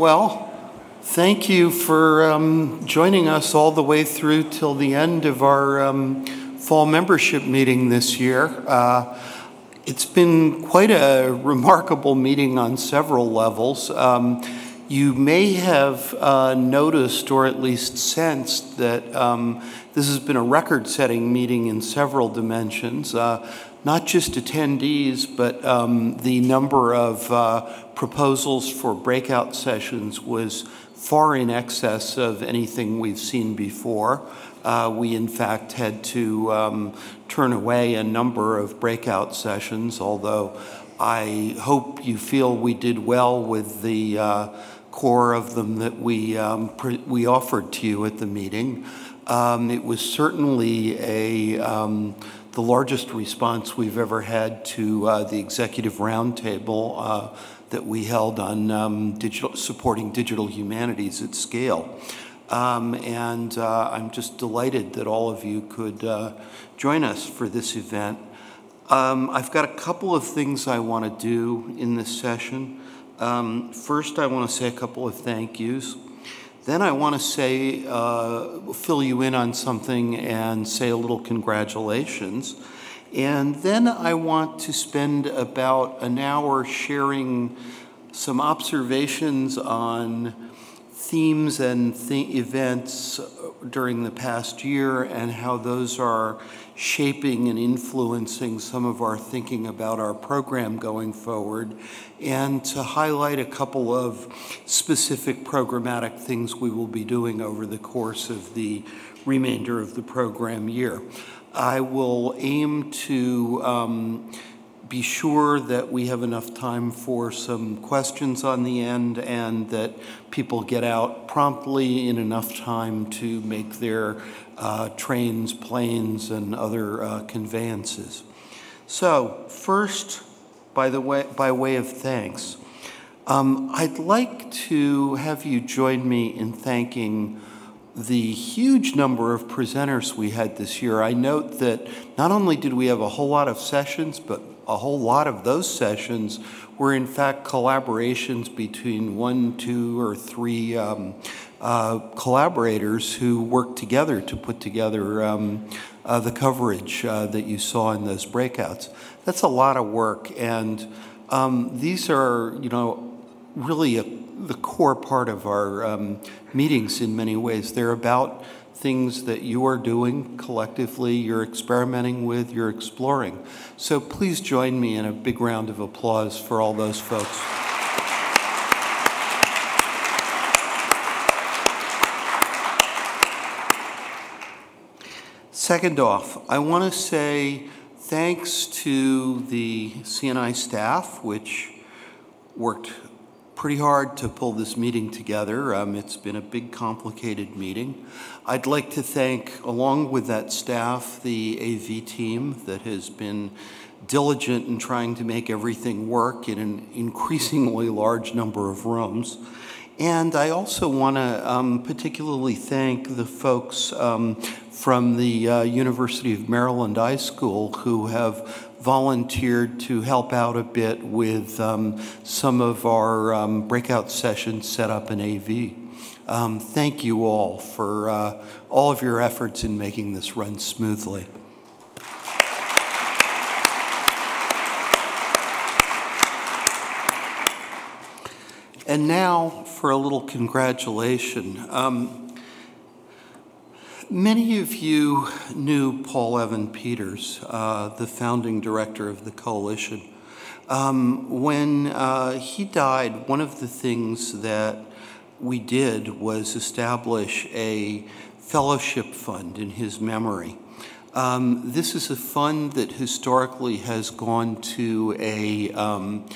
Well, thank you for um, joining us all the way through till the end of our um, fall membership meeting this year. Uh, it's been quite a remarkable meeting on several levels. Um, you may have uh, noticed or at least sensed that um, this has been a record setting meeting in several dimensions. Uh, not just attendees, but um, the number of uh, proposals for breakout sessions was far in excess of anything we've seen before. Uh, we, in fact, had to um, turn away a number of breakout sessions, although I hope you feel we did well with the uh, core of them that we, um, we offered to you at the meeting. Um, it was certainly a um, the largest response we've ever had to uh, the executive roundtable uh, that we held on um, digital, supporting digital humanities at scale. Um, and uh, I'm just delighted that all of you could uh, join us for this event. Um, I've got a couple of things I want to do in this session. Um, first, I want to say a couple of thank yous. Then I want to say, uh, fill you in on something and say a little congratulations. And then I want to spend about an hour sharing some observations on themes and th events during the past year and how those are shaping and influencing some of our thinking about our program going forward, and to highlight a couple of specific programmatic things we will be doing over the course of the remainder of the program year. I will aim to um, be sure that we have enough time for some questions on the end and that people get out promptly in enough time to make their uh, trains, planes, and other uh, conveyances. So first, by, the way, by way of thanks, um, I'd like to have you join me in thanking the huge number of presenters we had this year. I note that not only did we have a whole lot of sessions, but a whole lot of those sessions were in fact collaborations between one, two, or three um, uh, collaborators who worked together to put together um, uh, the coverage uh, that you saw in those breakouts. That's a lot of work, and um, these are, you know, really a, the core part of our um, meetings in many ways. They're about things that you are doing collectively, you're experimenting with, you're exploring. So please join me in a big round of applause for all those folks. Second off, I want to say thanks to the CNI staff, which worked pretty hard to pull this meeting together. Um, it's been a big, complicated meeting. I'd like to thank, along with that staff, the AV team that has been diligent in trying to make everything work in an increasingly large number of rooms. And I also want to um, particularly thank the folks um, from the uh, University of Maryland iSchool who have volunteered to help out a bit with um, some of our um, breakout sessions set up in AV. Um, thank you all for uh, all of your efforts in making this run smoothly. And now for a little congratulation. Um, many of you knew Paul Evan Peters, uh, the founding director of the coalition. Um, when uh, he died, one of the things that we did was establish a fellowship fund in his memory. Um, this is a fund that historically has gone to a um,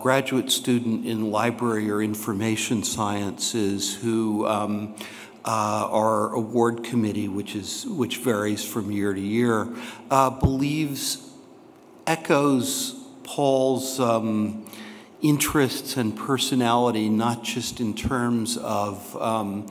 graduate student in library or information sciences who um, uh, our award committee, which is which varies from year to year, uh, believes echoes Paul's um, interests and personality, not just in terms of um,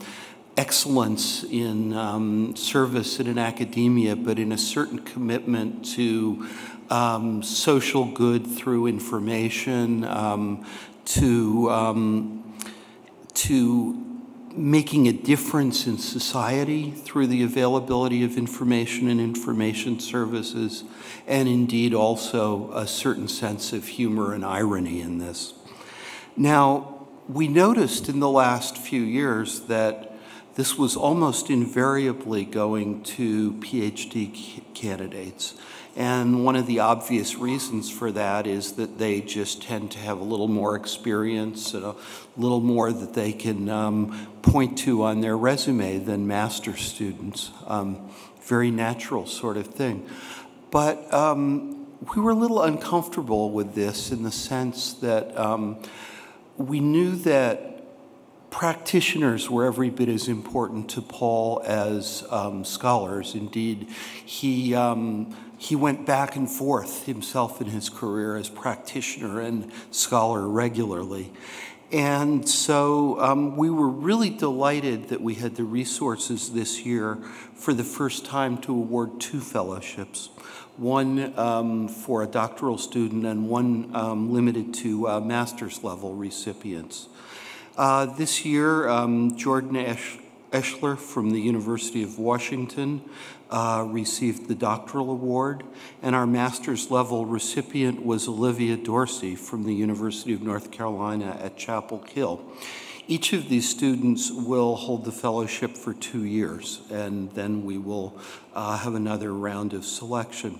excellence in um, service and in academia, but in a certain commitment to um, social good through information, um, to um, to making a difference in society through the availability of information and information services, and indeed also a certain sense of humor and irony in this. Now, we noticed in the last few years that this was almost invariably going to PhD candidates. And one of the obvious reasons for that is that they just tend to have a little more experience and a little more that they can um, point to on their resume than master students. Um, very natural sort of thing. But um, we were a little uncomfortable with this in the sense that um, we knew that practitioners were every bit as important to Paul as um, scholars. Indeed, he um, he went back and forth himself in his career as practitioner and scholar regularly. And so um, we were really delighted that we had the resources this year for the first time to award two fellowships one um, for a doctoral student and one um, limited to uh, master's level recipients. Uh, this year, um, Jordan Esch Eschler from the University of Washington uh, received the doctoral award, and our master's level recipient was Olivia Dorsey from the University of North Carolina at Chapel Hill. Each of these students will hold the fellowship for two years, and then we will uh, have another round of selection.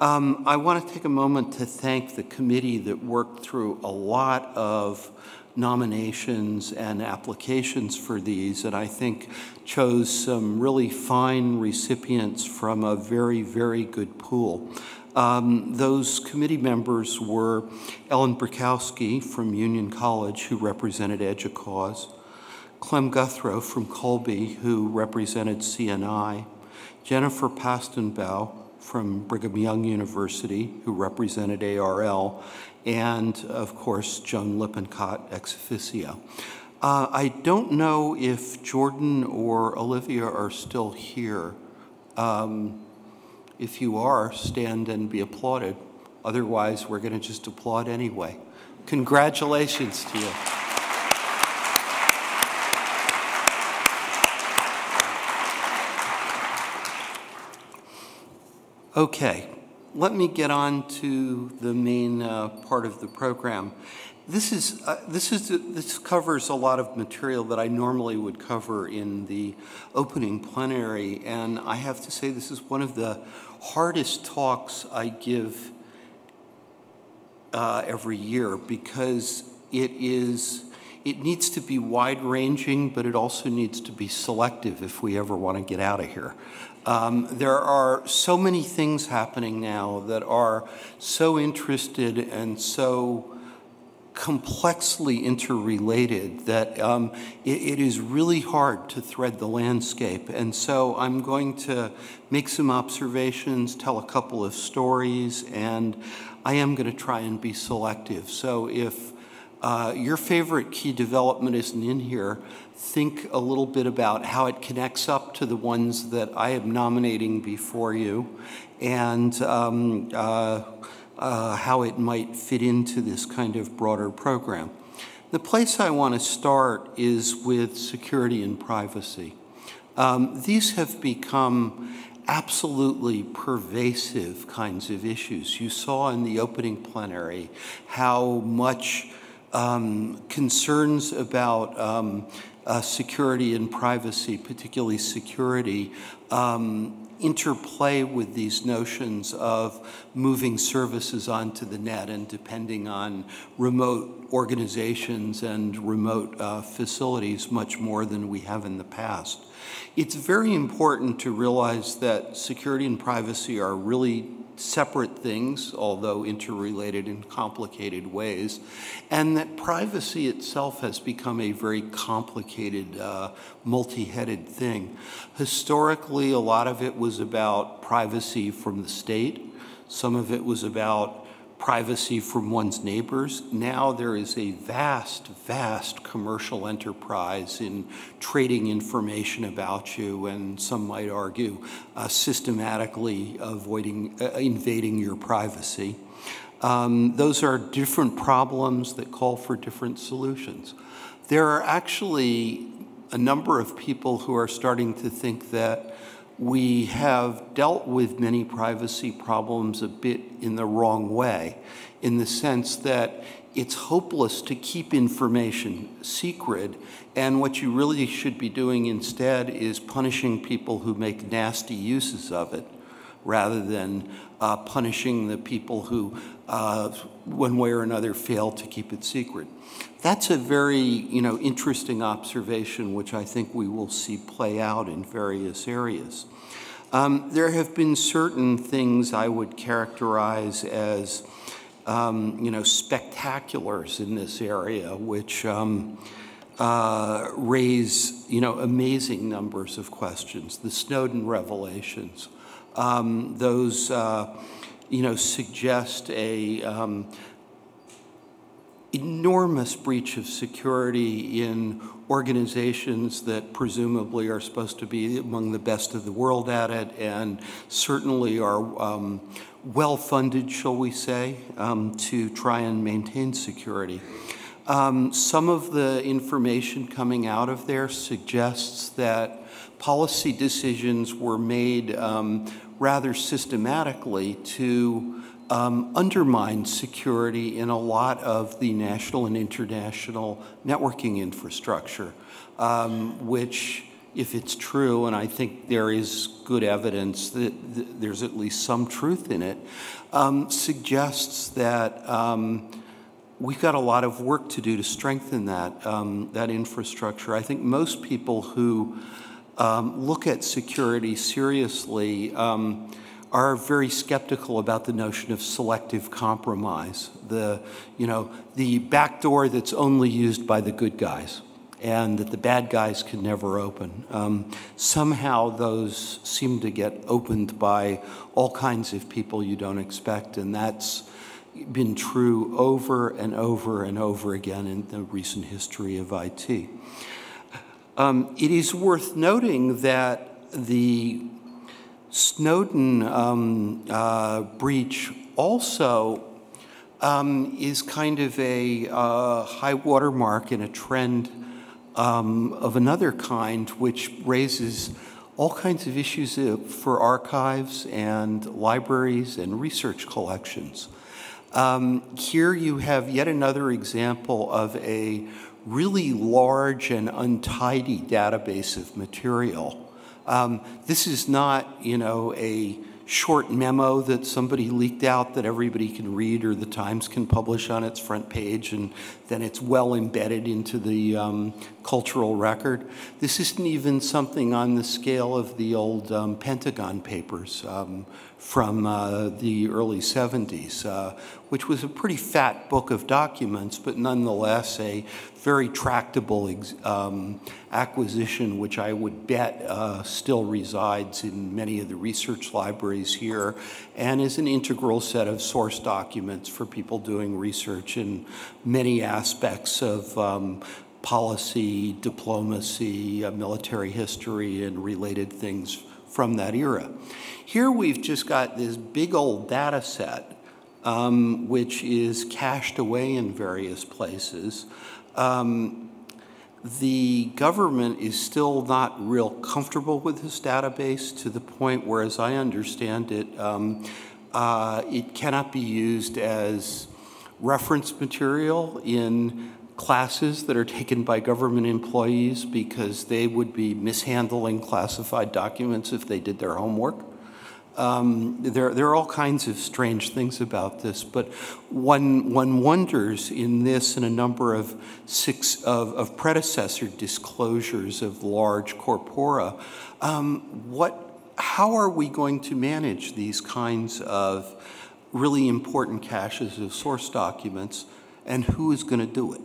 Um, I want to take a moment to thank the committee that worked through a lot of nominations and applications for these, and I think chose some really fine recipients from a very, very good pool. Um, those committee members were Ellen Brikowski from Union College, who represented EDUCAUSE, Clem Guthro from Colby, who represented CNI, Jennifer Paustenbaugh from Brigham Young University, who represented ARL, and of course, Joan Lippincott ex officio. Uh, I don't know if Jordan or Olivia are still here. Um, if you are, stand and be applauded. Otherwise, we're going to just applaud anyway. Congratulations to you. Okay, let me get on to the main uh, part of the program. This is uh, this is this covers a lot of material that I normally would cover in the opening plenary, and I have to say this is one of the hardest talks I give uh, every year because it is it needs to be wide ranging, but it also needs to be selective if we ever want to get out of here. Um, there are so many things happening now that are so interested and so complexly interrelated that um, it, it is really hard to thread the landscape. And so I'm going to make some observations, tell a couple of stories, and I am going to try and be selective. So if uh, your favorite key development isn't in here, think a little bit about how it connects up to the ones that I am nominating before you and um, uh, uh, how it might fit into this kind of broader program. The place I want to start is with security and privacy. Um, these have become absolutely pervasive kinds of issues. You saw in the opening plenary how much um, concerns about um, uh, security and privacy, particularly security, um, interplay with these notions of moving services onto the net and depending on remote organizations and remote uh, facilities much more than we have in the past. It's very important to realize that security and privacy are really separate things, although interrelated in complicated ways, and that privacy itself has become a very complicated, uh, multi-headed thing. Historically, a lot of it was about privacy from the state. Some of it was about privacy from one's neighbors. Now there is a vast, vast commercial enterprise in trading information about you, and some might argue uh, systematically avoiding, uh, invading your privacy. Um, those are different problems that call for different solutions. there are actually a number of people who are starting to think that we have dealt with many privacy problems a bit in the wrong way, in the sense that it's hopeless to keep information secret, and what you really should be doing instead is punishing people who make nasty uses of it rather than uh, punishing the people who, uh, one way or another, fail to keep it secret. That's a very you know, interesting observation, which I think we will see play out in various areas. Um, there have been certain things I would characterize as um, you know, spectaculars in this area, which um, uh, raise you know, amazing numbers of questions. The Snowden revelations, um, those uh, you know, suggest a um, enormous breach of security in organizations that presumably are supposed to be among the best of the world at it and certainly are um, well funded, shall we say, um, to try and maintain security. Um, some of the information coming out of there suggests that policy decisions were made um, rather systematically to um, undermined security in a lot of the national and international networking infrastructure, um, which, if it's true, and I think there is good evidence that th there's at least some truth in it, um, suggests that um, we've got a lot of work to do to strengthen that, um, that infrastructure. I think most people who um, look at security seriously are very skeptical about the notion of selective compromise, the, you know, the back door that's only used by the good guys and that the bad guys can never open. Um, somehow those seem to get opened by all kinds of people you don't expect, and that's been true over and over and over again in the recent history of IT. Um, it is worth noting that the Snowden um, uh, breach also um, is kind of a uh, high watermark in a trend um, of another kind, which raises all kinds of issues uh, for archives and libraries and research collections. Um, here you have yet another example of a really large and untidy database of material um, this is not, you know, a short memo that somebody leaked out that everybody can read or the Times can publish on its front page and then it's well embedded into the um, cultural record. This isn't even something on the scale of the old um, Pentagon papers um, from uh, the early 70s, uh, which was a pretty fat book of documents, but nonetheless a very tractable um, acquisition, which I would bet uh, still resides in many of the research libraries here and is an integral set of source documents for people doing research in many aspects of um, policy, diplomacy, uh, military history, and related things from that era. Here we've just got this big old data set um, which is cached away in various places. Um, the government is still not real comfortable with this database to the point where, as I understand it, um, uh, it cannot be used as reference material in classes that are taken by government employees because they would be mishandling classified documents if they did their homework. Um, there, there are all kinds of strange things about this, but one, one wonders in this and a number of, six, of, of predecessor disclosures of large corpora, um, what, how are we going to manage these kinds of really important caches of source documents, and who is going to do it?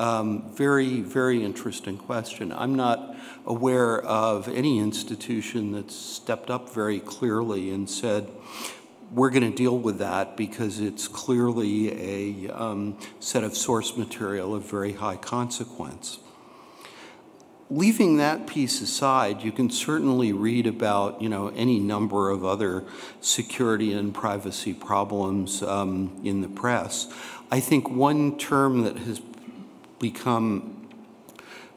Um, very, very interesting question. I'm not aware of any institution that's stepped up very clearly and said, we're going to deal with that because it's clearly a um, set of source material of very high consequence. Leaving that piece aside, you can certainly read about you know any number of other security and privacy problems um, in the press. I think one term that has become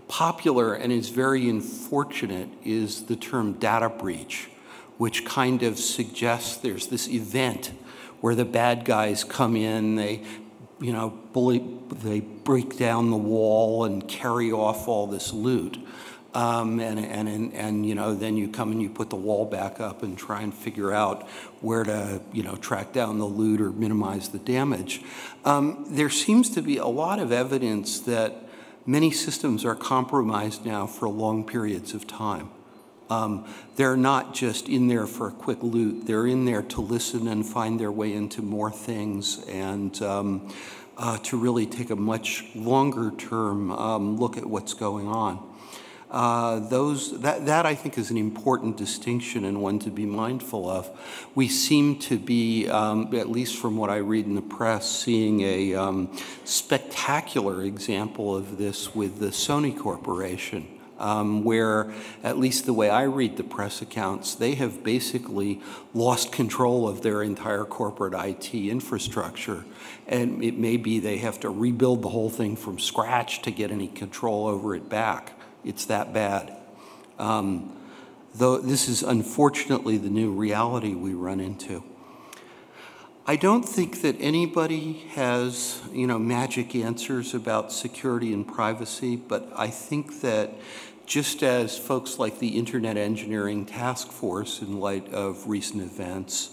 popular and is very unfortunate is the term data breach, which kind of suggests there's this event where the bad guys come in, they, you know, bully, they break down the wall and carry off all this loot. Um, and, and, and, and, you know, then you come and you put the wall back up and try and figure out where to, you know, track down the loot or minimize the damage. Um, there seems to be a lot of evidence that many systems are compromised now for long periods of time. Um, they're not just in there for a quick loot. They're in there to listen and find their way into more things and um, uh, to really take a much longer term um, look at what's going on. Uh, those that, that I think is an important distinction and one to be mindful of. We seem to be, um, at least from what I read in the press, seeing a um, spectacular example of this with the Sony Corporation. Um, where, at least the way I read the press accounts, they have basically lost control of their entire corporate IT infrastructure. And it may be they have to rebuild the whole thing from scratch to get any control over it back. It's that bad. Um, though this is unfortunately the new reality we run into. I don't think that anybody has, you know, magic answers about security and privacy, but I think that just as folks like the Internet Engineering Task Force, in light of recent events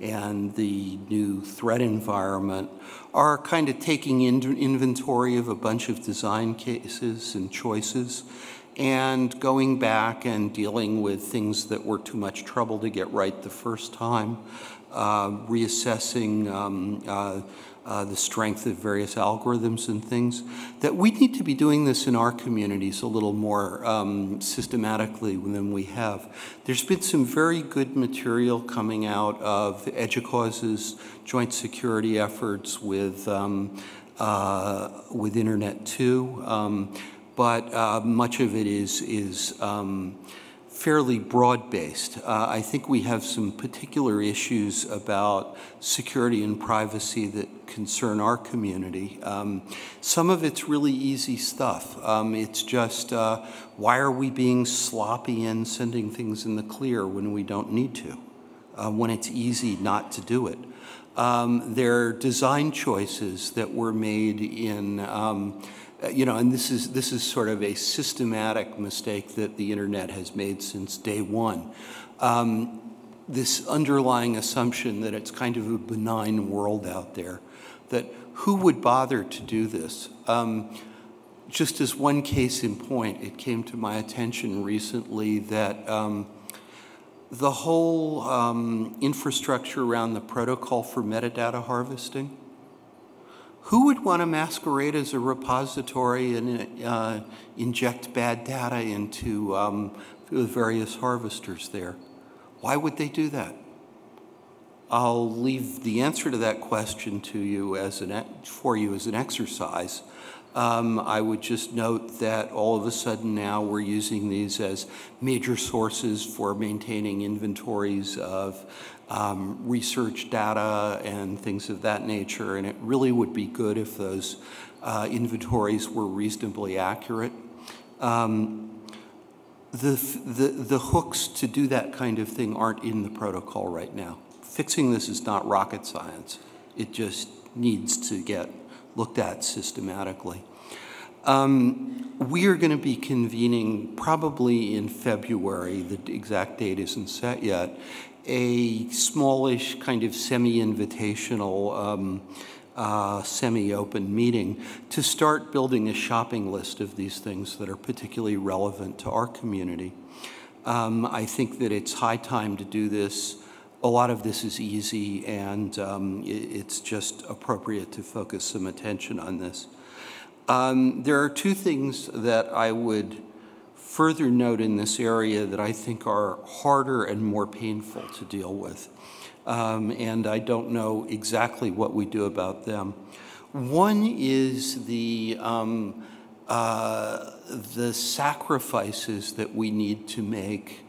and the new threat environment, are kind of taking in inventory of a bunch of design cases and choices and going back and dealing with things that were too much trouble to get right the first time, uh, reassessing um, uh, uh, the strength of various algorithms and things, that we need to be doing this in our communities a little more um, systematically than we have. There's been some very good material coming out of EDUCAUSE's joint security efforts with, um, uh, with Internet 2. Um, but uh, much of it is, is fairly broad-based. Uh, I think we have some particular issues about security and privacy that concern our community. Um, some of it's really easy stuff. Um, it's just, uh, why are we being sloppy and sending things in the clear when we don't need to, uh, when it's easy not to do it? Um, there are design choices that were made in um, you know, and this is, this is sort of a systematic mistake that the internet has made since day one. Um, this underlying assumption that it's kind of a benign world out there, that who would bother to do this? Um, just as one case in point, it came to my attention recently that um, the whole um, infrastructure around the protocol for metadata harvesting who would want to masquerade as a repository and uh, inject bad data into um, the various harvesters there? Why would they do that? I'll leave the answer to that question to you as an for you as an exercise. Um, I would just note that all of a sudden now we're using these as major sources for maintaining inventories of um, research data and things of that nature, and it really would be good if those uh, inventories were reasonably accurate. Um, the, the, the hooks to do that kind of thing aren't in the protocol right now. Fixing this is not rocket science. It just needs to get looked at systematically. Um, we are going to be convening probably in February, the exact date isn't set yet, a smallish kind of semi-invitational, um, uh, semi-open meeting to start building a shopping list of these things that are particularly relevant to our community. Um, I think that it's high time to do this. A lot of this is easy and um, it, it's just appropriate to focus some attention on this. Um, there are two things that I would further note in this area that I think are harder and more painful to deal with. Um, and I don't know exactly what we do about them. One is the, um, uh, the sacrifices that we need to make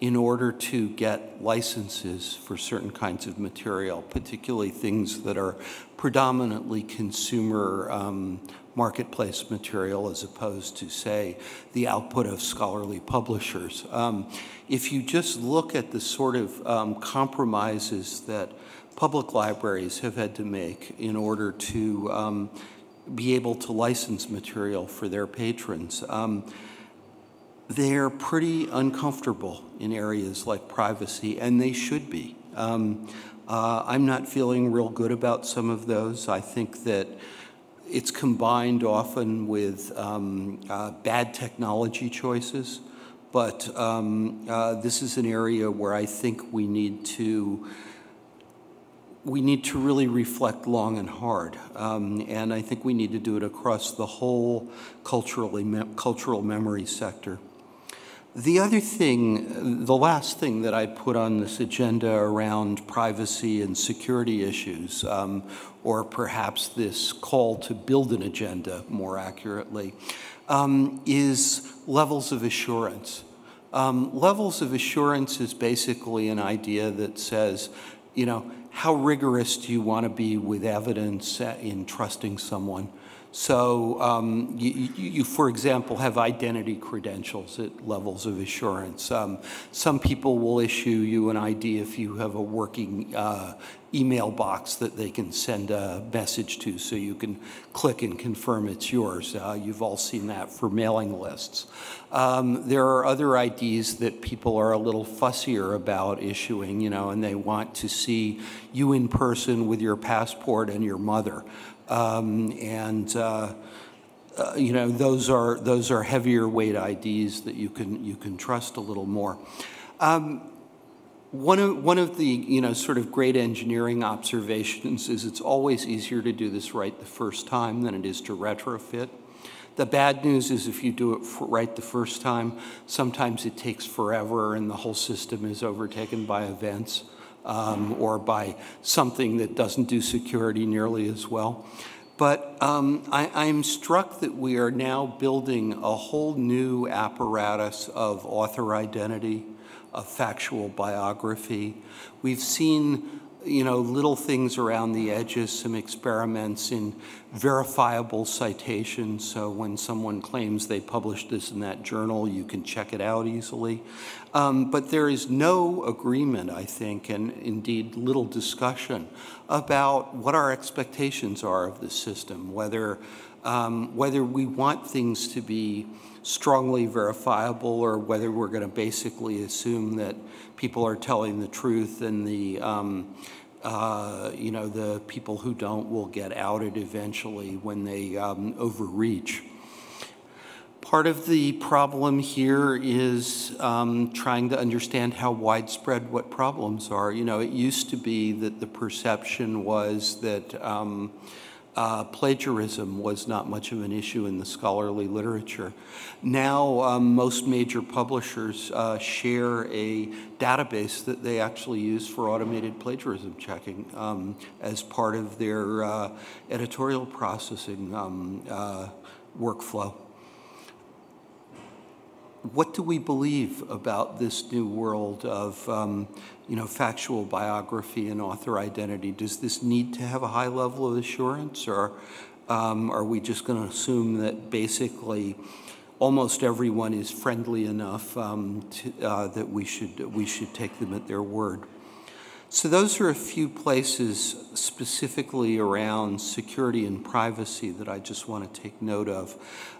in order to get licenses for certain kinds of material, particularly things that are predominantly consumer um, marketplace material as opposed to, say, the output of scholarly publishers. Um, if you just look at the sort of um, compromises that public libraries have had to make in order to um, be able to license material for their patrons, um, they're pretty uncomfortable in areas like privacy, and they should be. Um, uh, I'm not feeling real good about some of those. I think that it's combined often with um, uh, bad technology choices, but um, uh, this is an area where I think we need to we need to really reflect long and hard, um, and I think we need to do it across the whole culturally me cultural memory sector. The other thing, the last thing that I put on this agenda around privacy and security issues, um, or perhaps this call to build an agenda more accurately, um, is levels of assurance. Um, levels of assurance is basically an idea that says, you know, how rigorous do you want to be with evidence in trusting someone? So um, you, you, for example, have identity credentials at levels of assurance. Um, some people will issue you an ID if you have a working uh, email box that they can send a message to so you can click and confirm it's yours. Uh, you've all seen that for mailing lists. Um, there are other IDs that people are a little fussier about issuing, you know, and they want to see you in person with your passport and your mother. Um, and uh, uh, you know those are those are heavier weight IDs that you can you can trust a little more. Um, one of one of the you know sort of great engineering observations is it's always easier to do this right the first time than it is to retrofit. The bad news is if you do it right the first time, sometimes it takes forever and the whole system is overtaken by events um, or by something that doesn't do security nearly as well. But um, I, am struck that we are now building a whole new apparatus of author identity, of factual biography. We've seen you know, little things around the edges, some experiments in verifiable citations. So when someone claims they published this in that journal, you can check it out easily. Um, but there is no agreement, I think, and indeed little discussion about what our expectations are of the system, whether, um, whether we want things to be strongly verifiable or whether we're going to basically assume that people are telling the truth and the um, uh, you know the people who don't will get outed eventually when they um, overreach. Part of the problem here is um, trying to understand how widespread what problems are. You know, it used to be that the perception was that um, uh, plagiarism was not much of an issue in the scholarly literature. Now, um, most major publishers uh, share a database that they actually use for automated plagiarism checking um, as part of their uh, editorial processing um, uh, workflow what do we believe about this new world of um, you know, factual biography and author identity? Does this need to have a high level of assurance, or um, are we just going to assume that basically almost everyone is friendly enough um, to, uh, that we should we should take them at their word? So those are a few places specifically around security and privacy that I just want to take note of.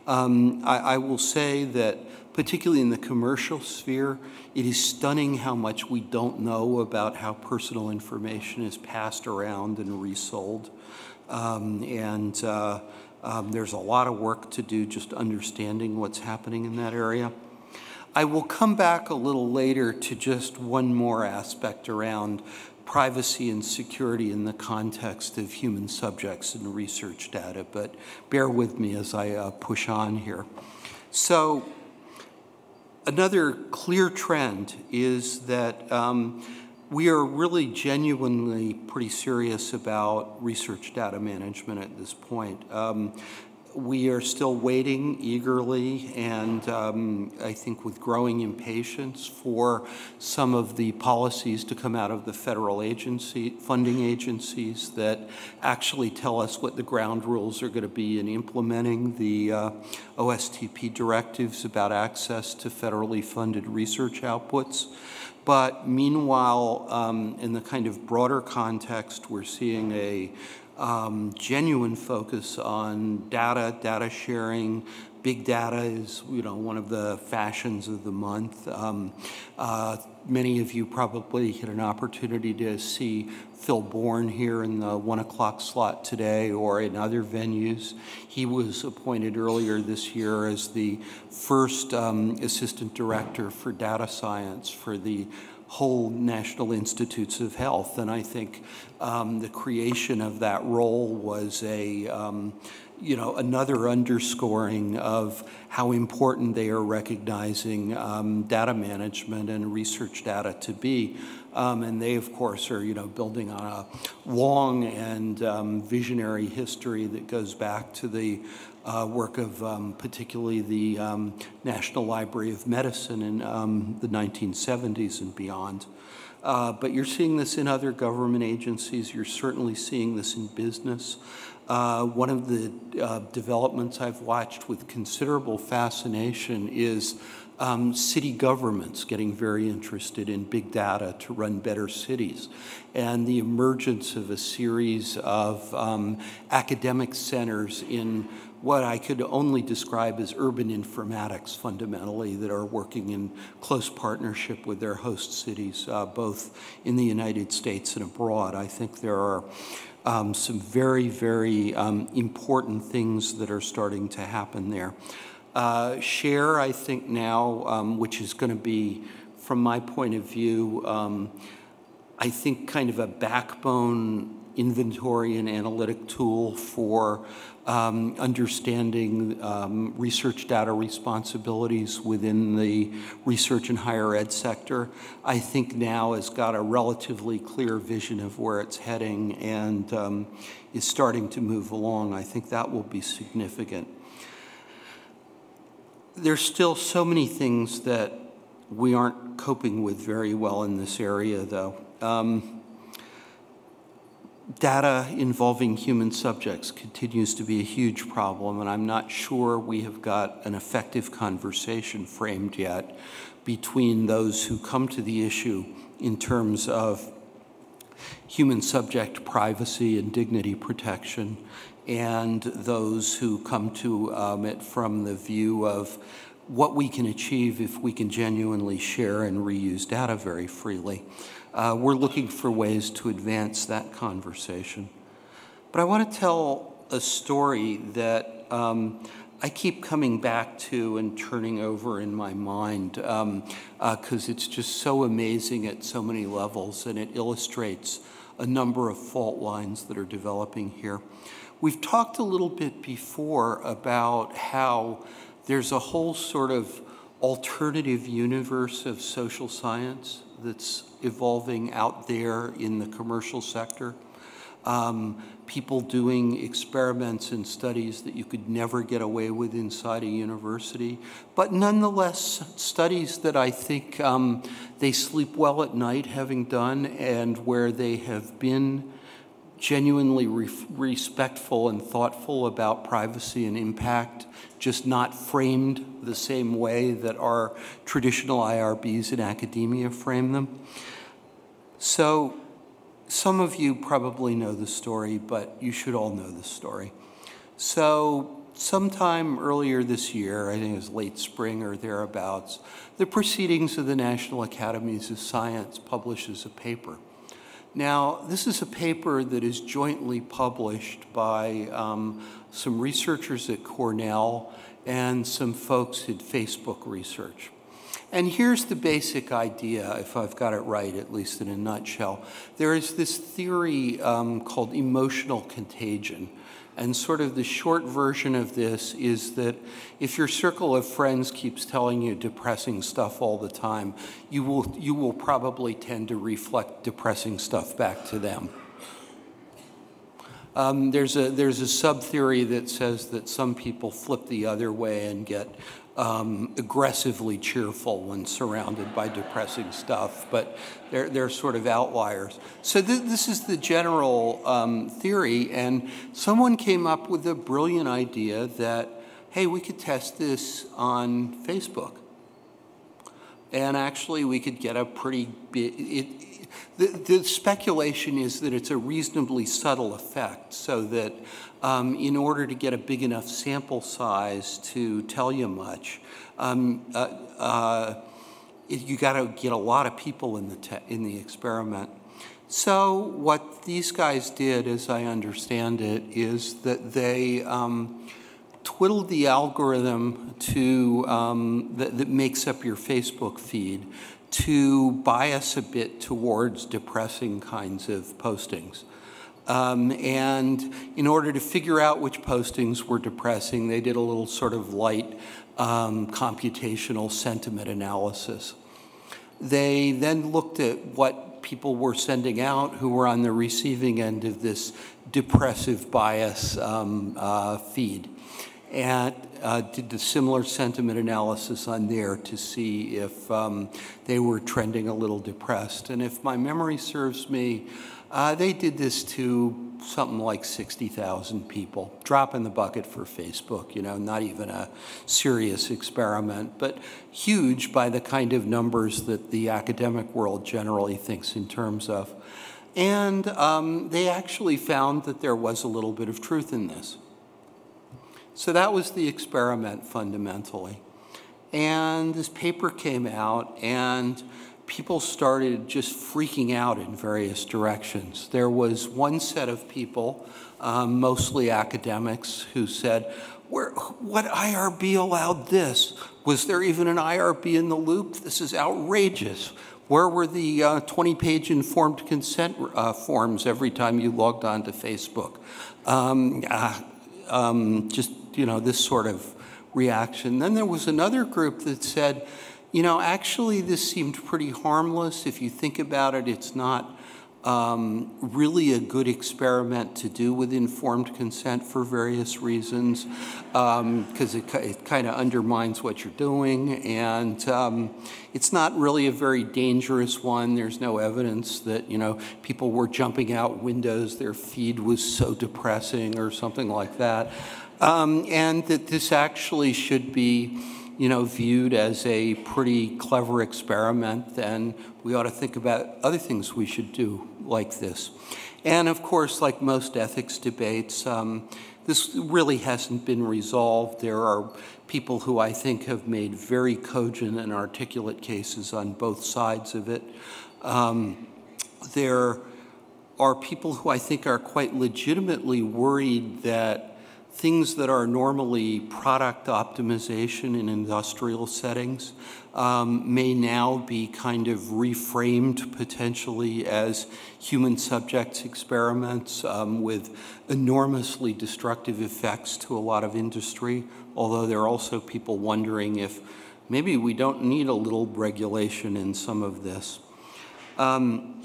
Um, I, I, will say that particularly in the commercial sphere, it is stunning how much we don't know about how personal information is passed around and resold. Um, and uh, um, there's a lot of work to do just understanding what's happening in that area. I will come back a little later to just one more aspect around privacy and security in the context of human subjects and research data, but bear with me as I uh, push on here. So another clear trend is that um, we are really genuinely pretty serious about research data management at this point. Um, we are still waiting eagerly and um, I think with growing impatience for some of the policies to come out of the federal agency, funding agencies that actually tell us what the ground rules are going to be in implementing the uh, OSTP directives about access to federally funded research outputs. But meanwhile, um, in the kind of broader context, we're seeing a um, genuine focus on data, data sharing. Big data is, you know, one of the fashions of the month. Um, uh, many of you probably had an opportunity to see Phil Bourne here in the one o'clock slot today or in other venues. He was appointed earlier this year as the first um, assistant director for data science for the whole National Institutes of Health. And I think um, the creation of that role was a, um, you know, another underscoring of how important they are recognizing um, data management and research data to be. Um, and they, of course, are, you know, building on a long and um, visionary history that goes back to the uh, work of um, particularly the um, National Library of Medicine in um, the 1970s and beyond. Uh, but you're seeing this in other government agencies. You're certainly seeing this in business. Uh, one of the uh, developments I've watched with considerable fascination is um, city governments getting very interested in big data to run better cities, and the emergence of a series of um, academic centers in what I could only describe as urban informatics fundamentally that are working in close partnership with their host cities, uh, both in the United States and abroad. I think there are um, some very, very um, important things that are starting to happen there. Uh, share, I think now, um, which is going to be, from my point of view, um, I think kind of a backbone inventory and analytic tool for um, understanding um, research data responsibilities within the research and higher ed sector, I think now has got a relatively clear vision of where it's heading and um, is starting to move along. I think that will be significant. There's still so many things that we aren't coping with very well in this area, though. Um, data involving human subjects continues to be a huge problem, and I'm not sure we have got an effective conversation framed yet between those who come to the issue in terms of human subject privacy and dignity protection and those who come to um, it from the view of what we can achieve if we can genuinely share and reuse data very freely. Uh, we're looking for ways to advance that conversation. But I want to tell a story that um, I keep coming back to and turning over in my mind because um, uh, it's just so amazing at so many levels and it illustrates a number of fault lines that are developing here. We've talked a little bit before about how there's a whole sort of alternative universe of social science that's evolving out there in the commercial sector. Um, people doing experiments and studies that you could never get away with inside a university, but nonetheless studies that I think um, they sleep well at night having done and where they have been genuinely re respectful and thoughtful about privacy and impact, just not framed the same way that our traditional IRBs in academia frame them. So some of you probably know the story, but you should all know the story. So sometime earlier this year, I think it was late spring or thereabouts, the Proceedings of the National Academies of Science publishes a paper now, this is a paper that is jointly published by um, some researchers at Cornell and some folks at Facebook Research. And here's the basic idea, if I've got it right, at least in a nutshell. There is this theory um, called emotional contagion, and sort of the short version of this is that if your circle of friends keeps telling you depressing stuff all the time, you will, you will probably tend to reflect depressing stuff back to them. Um, there's a there's a sub theory that says that some people flip the other way and get um, aggressively cheerful when surrounded by depressing stuff, but they're, they're sort of outliers. So th this is the general um, theory, and someone came up with a brilliant idea that, hey, we could test this on Facebook. And actually, we could get a pretty big, the, the speculation is that it's a reasonably subtle effect, so that um, in order to get a big enough sample size to tell you much, um, uh, uh, you got to get a lot of people in the in the experiment. So what these guys did, as I understand it, is that they um, twiddled the algorithm to um, that, that makes up your Facebook feed to bias a bit towards depressing kinds of postings. Um, and in order to figure out which postings were depressing, they did a little sort of light um, computational sentiment analysis. They then looked at what people were sending out who were on the receiving end of this depressive bias um, uh, feed and uh, did the similar sentiment analysis on there to see if um, they were trending a little depressed. And if my memory serves me, uh, they did this to something like 60,000 people. Drop in the bucket for Facebook, you know, not even a serious experiment, but huge by the kind of numbers that the academic world generally thinks in terms of. And um, they actually found that there was a little bit of truth in this. So that was the experiment fundamentally. And this paper came out, and people started just freaking out in various directions. There was one set of people, um, mostly academics, who said, Where, What IRB allowed this? Was there even an IRB in the loop? This is outrageous. Where were the uh, 20 page informed consent uh, forms every time you logged on to Facebook? Um, uh, um, just you know, this sort of reaction. Then there was another group that said, you know, actually this seemed pretty harmless. If you think about it, it's not um, really a good experiment to do with informed consent for various reasons, because um, it, it kind of undermines what you're doing, and um, it's not really a very dangerous one. There's no evidence that you know people were jumping out windows, their feed was so depressing or something like that. Um, and that this actually should be, you know, viewed as a pretty clever experiment, and we ought to think about other things we should do like this. And of course, like most ethics debates, um, this really hasn't been resolved. There are people who I think have made very cogent and articulate cases on both sides of it. Um, there are people who I think are quite legitimately worried that things that are normally product optimization in industrial settings um, may now be kind of reframed potentially as human subjects experiments um, with enormously destructive effects to a lot of industry, although there are also people wondering if maybe we don't need a little regulation in some of this. Um,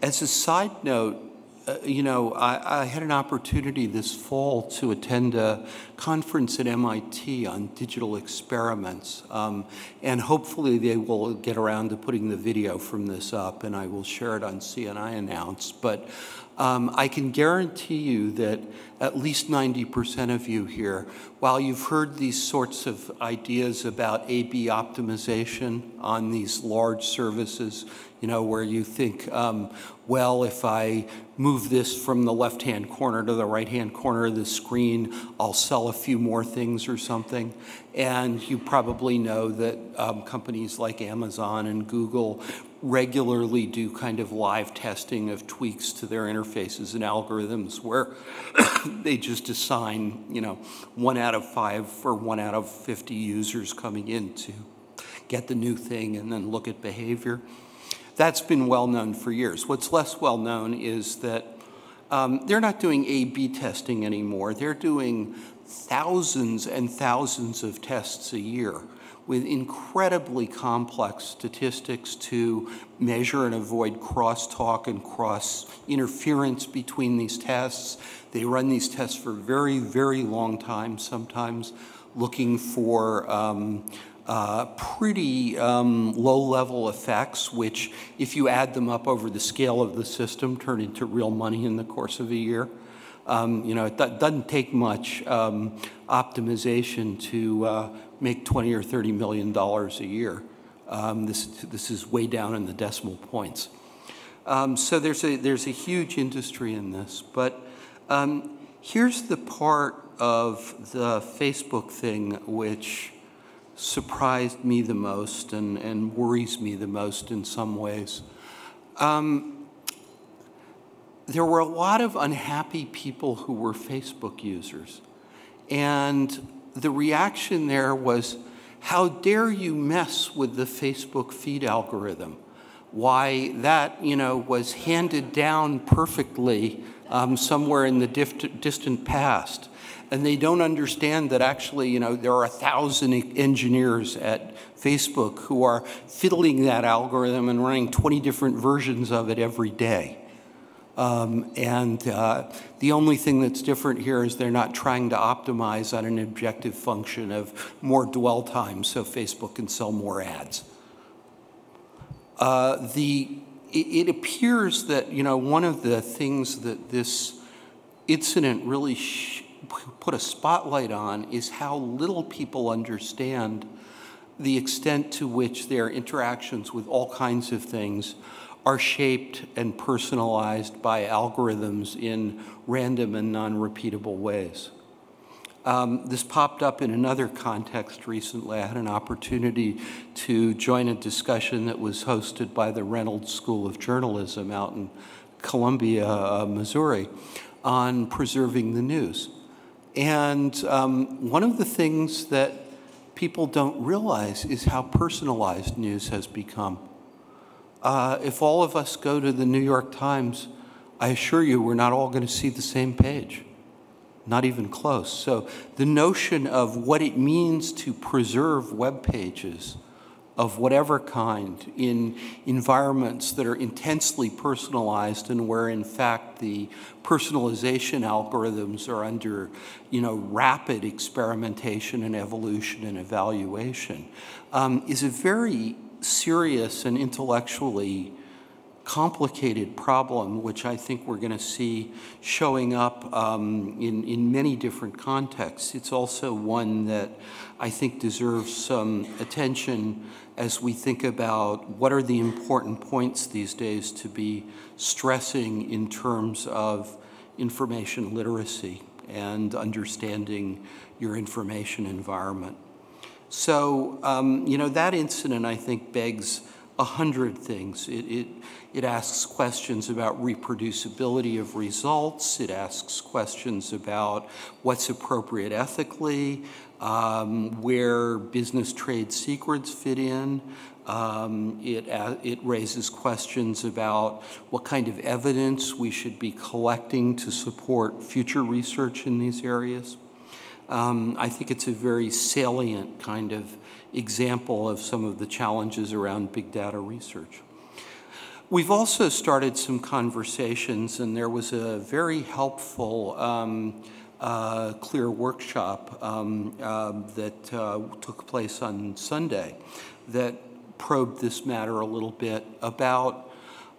as a side note, uh, you know, I, I, had an opportunity this fall to attend a conference at MIT on digital experiments, um, and hopefully they will get around to putting the video from this up, and I will share it on CNI Announce. But um, I can guarantee you that at least 90% of you here, while you've heard these sorts of ideas about A-B optimization on these large services, you know, where you think, um, well, if I move this from the left-hand corner to the right-hand corner of the screen, I'll sell a few more things or something. And you probably know that um, companies like Amazon and Google regularly do kind of live testing of tweaks to their interfaces and algorithms where they just assign, you know, one out of five or one out of 50 users coming in to get the new thing and then look at behavior. That's been well known for years. What's less well known is that um, they're not doing A-B testing anymore. They're doing thousands and thousands of tests a year with incredibly complex statistics to measure and avoid crosstalk and cross interference between these tests. They run these tests for very, very long time, sometimes looking for um, uh, pretty um, low-level effects, which, if you add them up over the scale of the system, turn into real money in the course of a year. Um, you know, it doesn't take much um, optimization to uh, make 20 or 30 million dollars a year. Um, this, this is way down in the decimal points. Um, so there's a, there's a huge industry in this, but um, here's the part of the Facebook thing which surprised me the most and, and worries me the most in some ways. Um, there were a lot of unhappy people who were Facebook users. And the reaction there was, how dare you mess with the Facebook feed algorithm? Why that, you know, was handed down perfectly um, somewhere in the distant past. And they don't understand that actually, you know, there are a thousand engineers at Facebook who are fiddling that algorithm and running 20 different versions of it every day. Um, and uh, the only thing that's different here is they're not trying to optimize on an objective function of more dwell time so Facebook can sell more ads. Uh, the, it, it, appears that, you know, one of the things that this incident really put a spotlight on is how little people understand the extent to which their interactions with all kinds of things are shaped and personalized by algorithms in random and non-repeatable ways. Um, this popped up in another context recently. I had an opportunity to join a discussion that was hosted by the Reynolds School of Journalism out in Columbia, uh, Missouri, on preserving the news. And um, one of the things that people don't realize is how personalized news has become. Uh, if all of us go to the New York Times, I assure you we're not all going to see the same page, not even close. So the notion of what it means to preserve web pages of whatever kind in environments that are intensely personalized and where in fact the personalization algorithms are under you know rapid experimentation and evolution and evaluation um, is a very serious and intellectually complicated problem, which I think we're going to see showing up um, in, in many different contexts. It's also one that I think deserves some attention as we think about what are the important points these days to be stressing in terms of information literacy and understanding your information environment. So, um, you know, that incident, I think, begs a hundred things. It, it, it asks questions about reproducibility of results. It asks questions about what's appropriate ethically, um, where business trade secrets fit in. Um, it, uh, it raises questions about what kind of evidence we should be collecting to support future research in these areas. Um, I think it's a very salient kind of example of some of the challenges around big data research. We've also started some conversations, and there was a very helpful um, uh, CLIR workshop um, uh, that uh, took place on Sunday that probed this matter a little bit about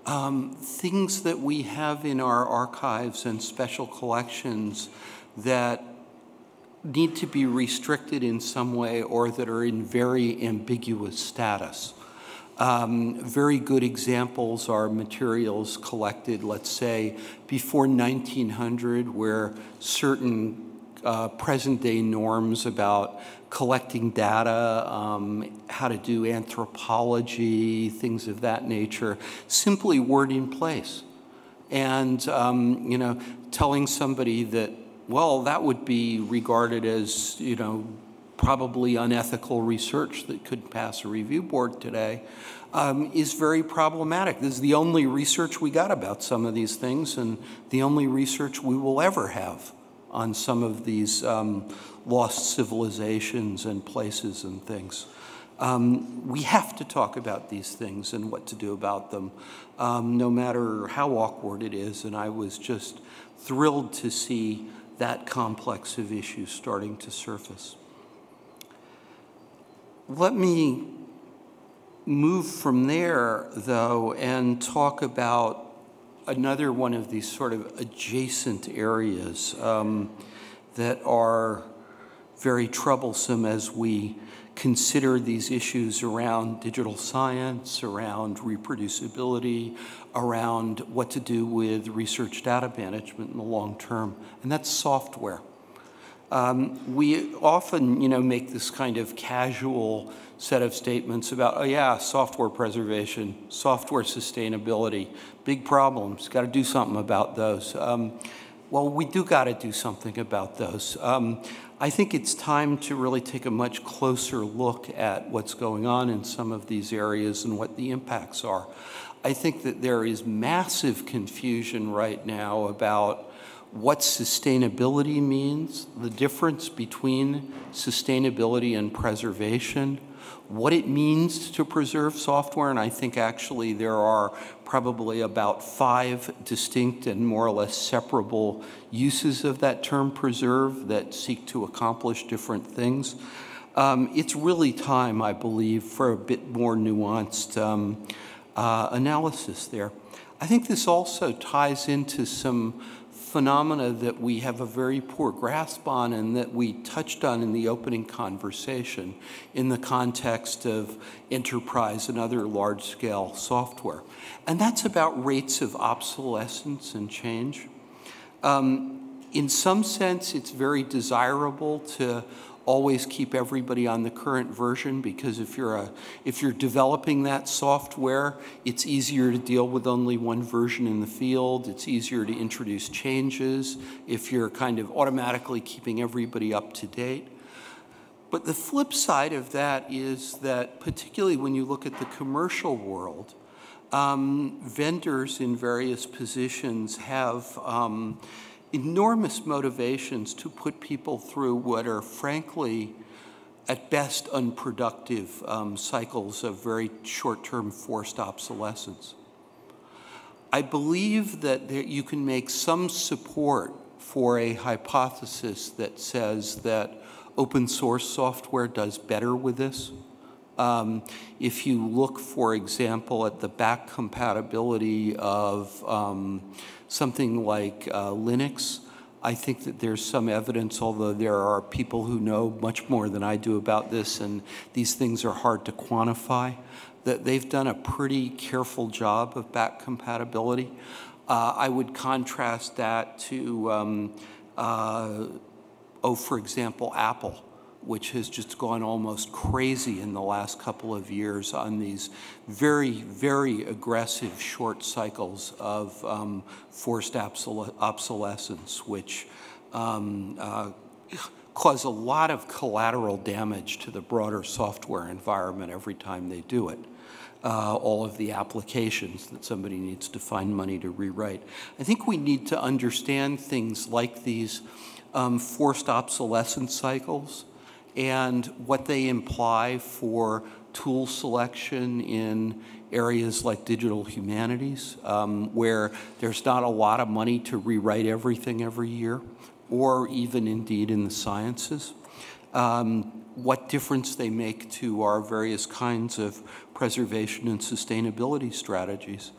um, things that we have in our archives and special collections that need to be restricted in some way or that are in very ambiguous status. Um, very good examples are materials collected, let's say, before 1900, where certain uh, present day norms about collecting data, um, how to do anthropology, things of that nature, simply weren't in place. And, um, you know, telling somebody that well, that would be regarded as, you know, probably unethical research that could pass a review board today, um, is very problematic. This is the only research we got about some of these things and the only research we will ever have on some of these um, lost civilizations and places and things. Um, we have to talk about these things and what to do about them, um, no matter how awkward it is. And I was just thrilled to see that complex of issues starting to surface. Let me move from there, though, and talk about another one of these sort of adjacent areas um, that are very troublesome as we consider these issues around digital science, around reproducibility, around what to do with research data management in the long term, and that's software. Um, we often, you know, make this kind of casual set of statements about, oh yeah, software preservation, software sustainability, big problems, got to do something about those. Um, well, we do got to do something about those. Um, I think it's time to really take a much closer look at what's going on in some of these areas and what the impacts are. I think that there is massive confusion right now about what sustainability means, the difference between sustainability and preservation, what it means to preserve software, and I think actually there are probably about five distinct and more or less separable uses of that term preserve that seek to accomplish different things. Um, it's really time, I believe, for a bit more nuanced um, uh, analysis there. I think this also ties into some phenomena that we have a very poor grasp on and that we touched on in the opening conversation in the context of enterprise and other large-scale software. And that's about rates of obsolescence and change. Um, in some sense, it's very desirable to always keep everybody on the current version because if you're a if you're developing that software it's easier to deal with only one version in the field. It's easier to introduce changes if you're kind of automatically keeping everybody up to date. But the flip side of that is that particularly when you look at the commercial world um, vendors in various positions have um, enormous motivations to put people through what are frankly at best unproductive um, cycles of very short-term forced obsolescence. I believe that there, you can make some support for a hypothesis that says that open source software does better with this. Um, if you look, for example, at the back compatibility of um, something like uh, Linux, I think that there's some evidence, although there are people who know much more than I do about this, and these things are hard to quantify, that they've done a pretty careful job of back compatibility. Uh, I would contrast that to, um, uh, oh, for example, Apple which has just gone almost crazy in the last couple of years on these very, very aggressive short cycles of um, forced obsolescence, which um, uh, cause a lot of collateral damage to the broader software environment every time they do it. Uh, all of the applications that somebody needs to find money to rewrite. I think we need to understand things like these um, forced obsolescence cycles and what they imply for tool selection in areas like digital humanities, um, where there's not a lot of money to rewrite everything every year, or even indeed in the sciences. Um, what difference they make to our various kinds of preservation and sustainability strategies.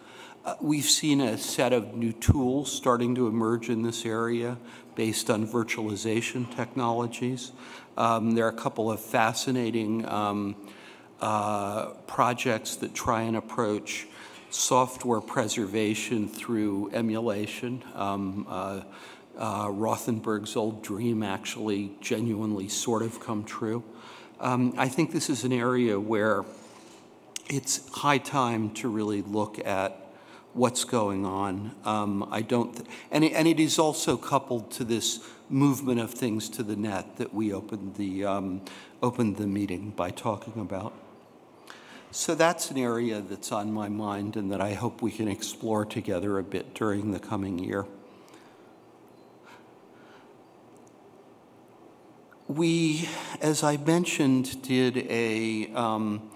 Uh, we've seen a set of new tools starting to emerge in this area based on virtualization technologies. Um, there are a couple of fascinating um, uh, projects that try and approach software preservation through emulation. Um, uh, uh, Rothenberg's old dream actually genuinely sort of come true. Um, I think this is an area where it's high time to really look at what's going on. Um, I don't, and it, and it is also coupled to this movement of things to the net that we opened the, um, opened the meeting by talking about. So that's an area that's on my mind and that I hope we can explore together a bit during the coming year. We, as I mentioned, did a um,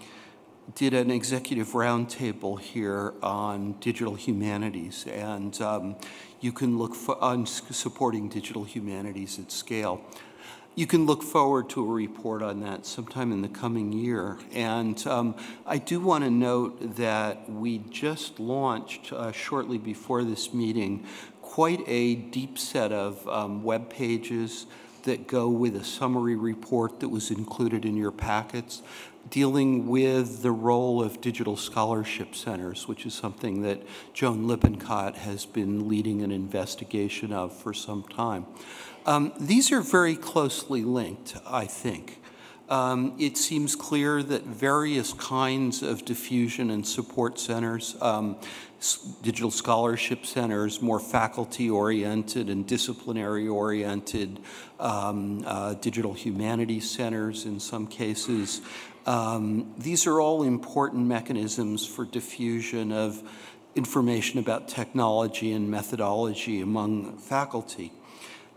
did an executive roundtable here on digital humanities, and um, you can look for on supporting digital humanities at scale. You can look forward to a report on that sometime in the coming year. And um, I do want to note that we just launched uh, shortly before this meeting quite a deep set of um, web pages that go with a summary report that was included in your packets dealing with the role of digital scholarship centers, which is something that Joan Lippincott has been leading an investigation of for some time. Um, these are very closely linked, I think. Um, it seems clear that various kinds of diffusion and support centers, um, digital scholarship centers, more faculty-oriented and disciplinary-oriented um, uh, digital humanities centers in some cases, um, these are all important mechanisms for diffusion of information about technology and methodology among faculty.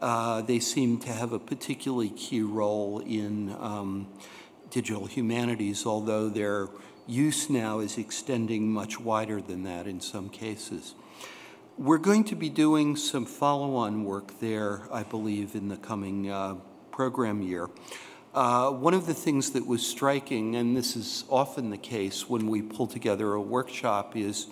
Uh, they seem to have a particularly key role in um, digital humanities, although their use now is extending much wider than that in some cases. We're going to be doing some follow-on work there, I believe, in the coming uh, program year. Uh, one of the things that was striking, and this is often the case when we pull together a workshop, is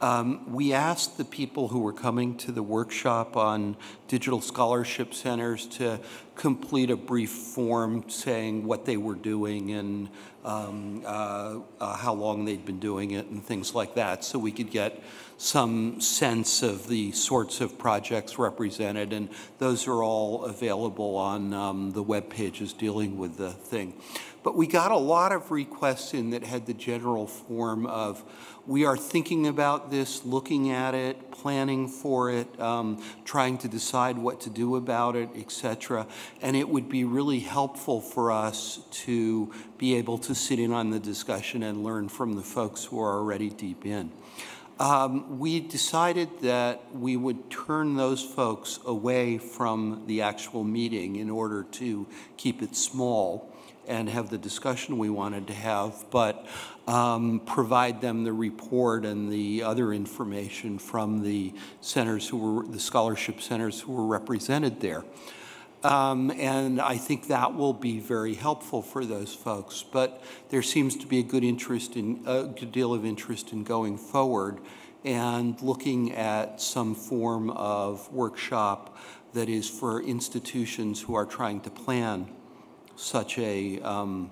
um, we asked the people who were coming to the workshop on digital scholarship centers to complete a brief form saying what they were doing and um, uh, uh, how long they'd been doing it and things like that so we could get some sense of the sorts of projects represented and those are all available on um, the web pages dealing with the thing. But we got a lot of requests in that had the general form of we are thinking about this, looking at it, planning for it, um, trying to decide what to do about it, etc. And it would be really helpful for us to be able to sit in on the discussion and learn from the folks who are already deep in. Um, we decided that we would turn those folks away from the actual meeting in order to keep it small and have the discussion we wanted to have, but um, provide them the report and the other information from the centers who were, the scholarship centers who were represented there. Um, and I think that will be very helpful for those folks. But there seems to be a good interest in a good deal of interest in going forward and looking at some form of workshop that is for institutions who are trying to plan such a, um,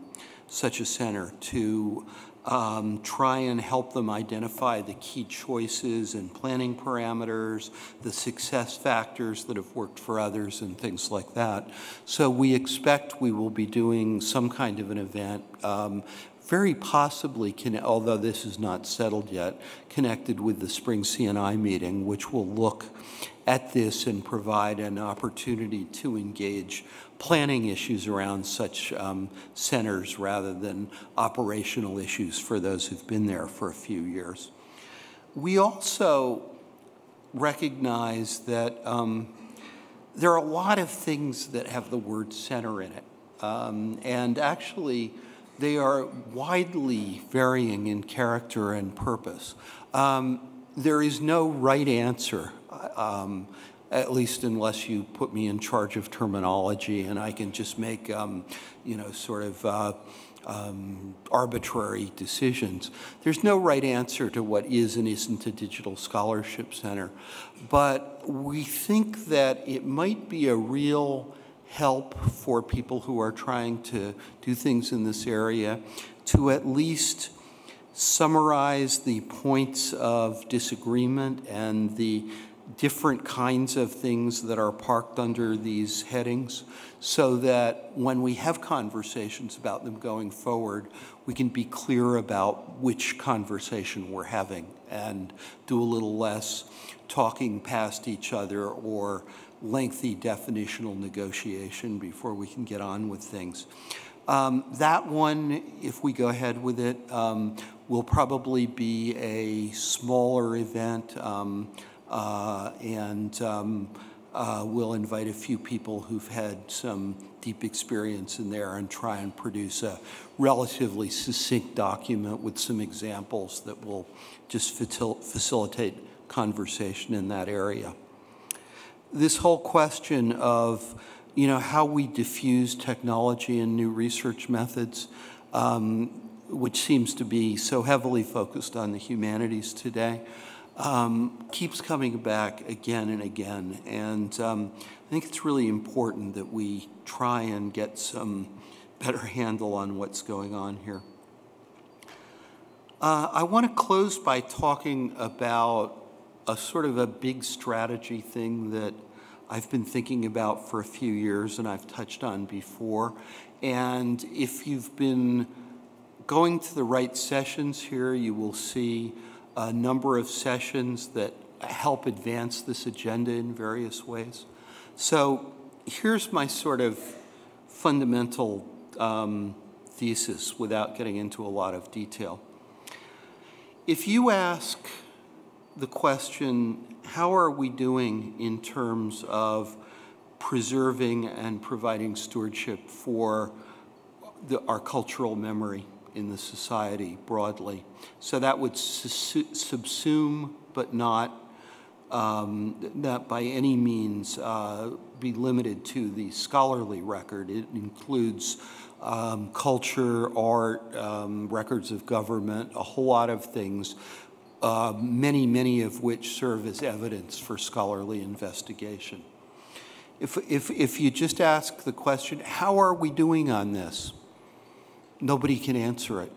such a center to um, try and help them identify the key choices and planning parameters, the success factors that have worked for others and things like that. So we expect we will be doing some kind of an event um, very possibly, can, although this is not settled yet, connected with the spring CNI meeting, which will look at this and provide an opportunity to engage planning issues around such um, centers rather than operational issues for those who've been there for a few years. We also recognize that um, there are a lot of things that have the word center in it. Um, and actually, they are widely varying in character and purpose. Um, there is no right answer. Um, at least unless you put me in charge of terminology and I can just make, um, you know, sort of uh, um, arbitrary decisions. There's no right answer to what is and isn't a digital scholarship center, but we think that it might be a real help for people who are trying to do things in this area to at least summarize the points of disagreement and the different kinds of things that are parked under these headings so that when we have conversations about them going forward, we can be clear about which conversation we're having and do a little less talking past each other or lengthy definitional negotiation before we can get on with things. Um, that one, if we go ahead with it, um, will probably be a smaller event. Um, uh, and um, uh, we'll invite a few people who've had some deep experience in there and try and produce a relatively succinct document with some examples that will just facilitate conversation in that area. This whole question of, you know, how we diffuse technology and new research methods, um, which seems to be so heavily focused on the humanities today, um, keeps coming back again and again. And um, I think it's really important that we try and get some better handle on what's going on here. Uh, I want to close by talking about a sort of a big strategy thing that I've been thinking about for a few years and I've touched on before. And if you've been going to the right sessions here, you will see a number of sessions that help advance this agenda in various ways. So here's my sort of fundamental um, thesis without getting into a lot of detail. If you ask the question, how are we doing in terms of preserving and providing stewardship for the, our cultural memory in the society broadly. So that would subsume, but not, um, by any means uh, be limited to the scholarly record. It includes um, culture, art, um, records of government, a whole lot of things, uh, many, many of which serve as evidence for scholarly investigation. If, if, if you just ask the question, how are we doing on this? Nobody can answer it.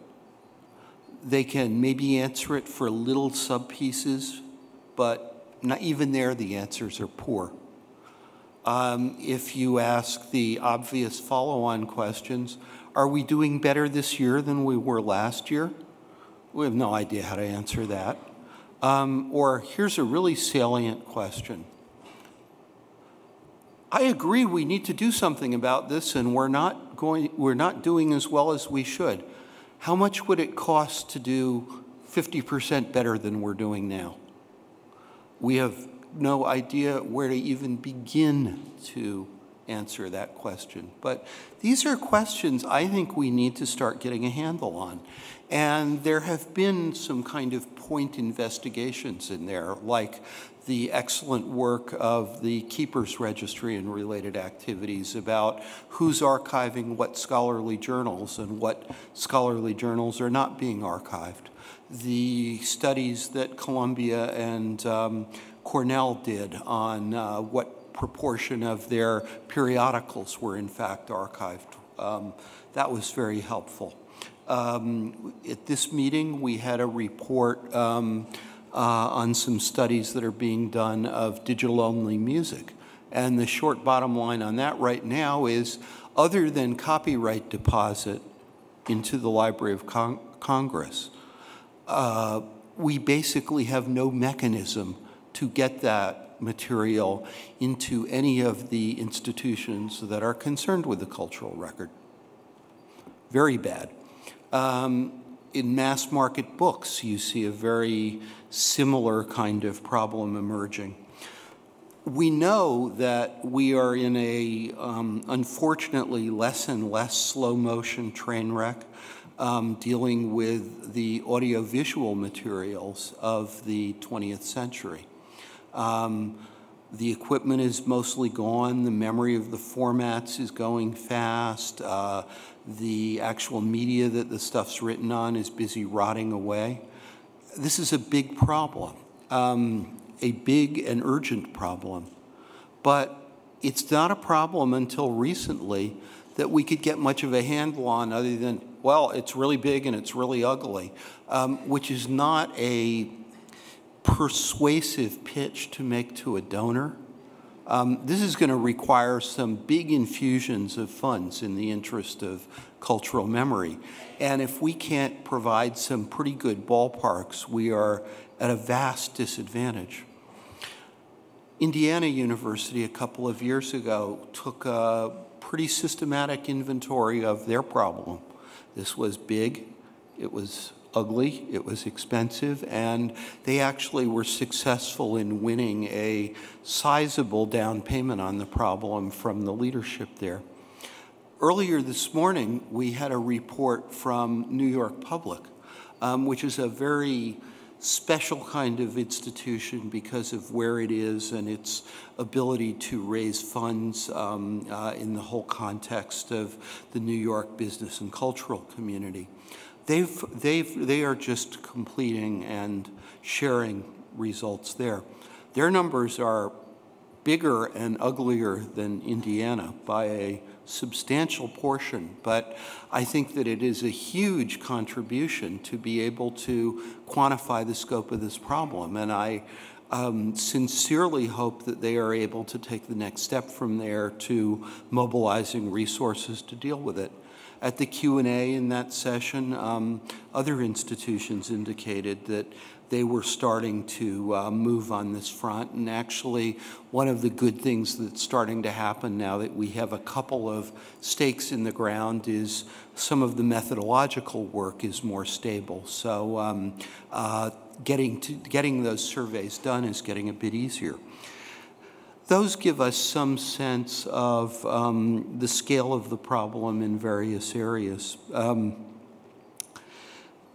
They can maybe answer it for little sub pieces, but not even there the answers are poor. Um, if you ask the obvious follow on questions, are we doing better this year than we were last year? We have no idea how to answer that. Um, or here's a really salient question I agree we need to do something about this and we're not going we're not doing as well as we should. How much would it cost to do 50% better than we're doing now? We have no idea where to even begin to answer that question. But these are questions I think we need to start getting a handle on. And there have been some kind of point investigations in there, like the excellent work of the Keepers Registry and related activities about who's archiving what scholarly journals and what scholarly journals are not being archived. The studies that Columbia and um, Cornell did on uh, what proportion of their periodicals were in fact archived. Um, that was very helpful. Um, at this meeting, we had a report um, uh, on some studies that are being done of digital-only music. And the short bottom line on that right now is, other than copyright deposit into the Library of Con Congress, uh, we basically have no mechanism to get that material into any of the institutions that are concerned with the cultural record. Very bad. Um, in mass market books, you see a very similar kind of problem emerging. We know that we are in a, um, unfortunately, less and less slow motion train wreck um, dealing with the audiovisual materials of the 20th century. Um, the equipment is mostly gone. The memory of the formats is going fast. Uh, the actual media that the stuff's written on is busy rotting away. This is a big problem, um, a big and urgent problem. But it's not a problem until recently that we could get much of a handle on other than, well, it's really big and it's really ugly, um, which is not a persuasive pitch to make to a donor. Um, this is going to require some big infusions of funds in the interest of cultural memory. And if we can't provide some pretty good ballparks, we are at a vast disadvantage. Indiana University a couple of years ago took a pretty systematic inventory of their problem. This was big, it was ugly, it was expensive, and they actually were successful in winning a sizable down payment on the problem from the leadership there. Earlier this morning, we had a report from New York Public, um, which is a very special kind of institution because of where it is and its ability to raise funds um, uh, in the whole context of the New York business and cultural community. They've, they've, they are just completing and sharing results there. Their numbers are bigger and uglier than Indiana by a substantial portion, but I think that it is a huge contribution to be able to quantify the scope of this problem. And I um, sincerely hope that they are able to take the next step from there to mobilizing resources to deal with it. At the Q&A in that session, um, other institutions indicated that they were starting to uh, move on this front. And actually, one of the good things that's starting to happen now that we have a couple of stakes in the ground is some of the methodological work is more stable. So um, uh, getting, to, getting those surveys done is getting a bit easier those give us some sense of um, the scale of the problem in various areas. Um,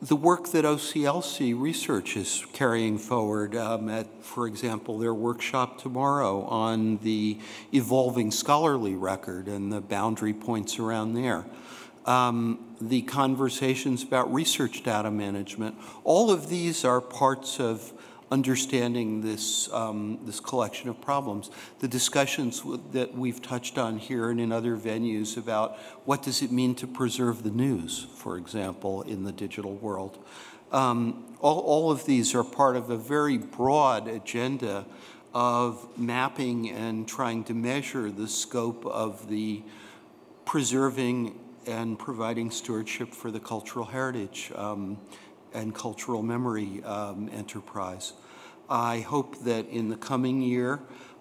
the work that OCLC Research is carrying forward um, at, for example, their workshop tomorrow on the evolving scholarly record and the boundary points around there. Um, the conversations about research data management, all of these are parts of understanding this, um, this collection of problems. The discussions that we've touched on here and in other venues about what does it mean to preserve the news, for example, in the digital world. Um, all, all of these are part of a very broad agenda of mapping and trying to measure the scope of the preserving and providing stewardship for the cultural heritage. Um, and cultural memory um, enterprise. I hope that in the coming year,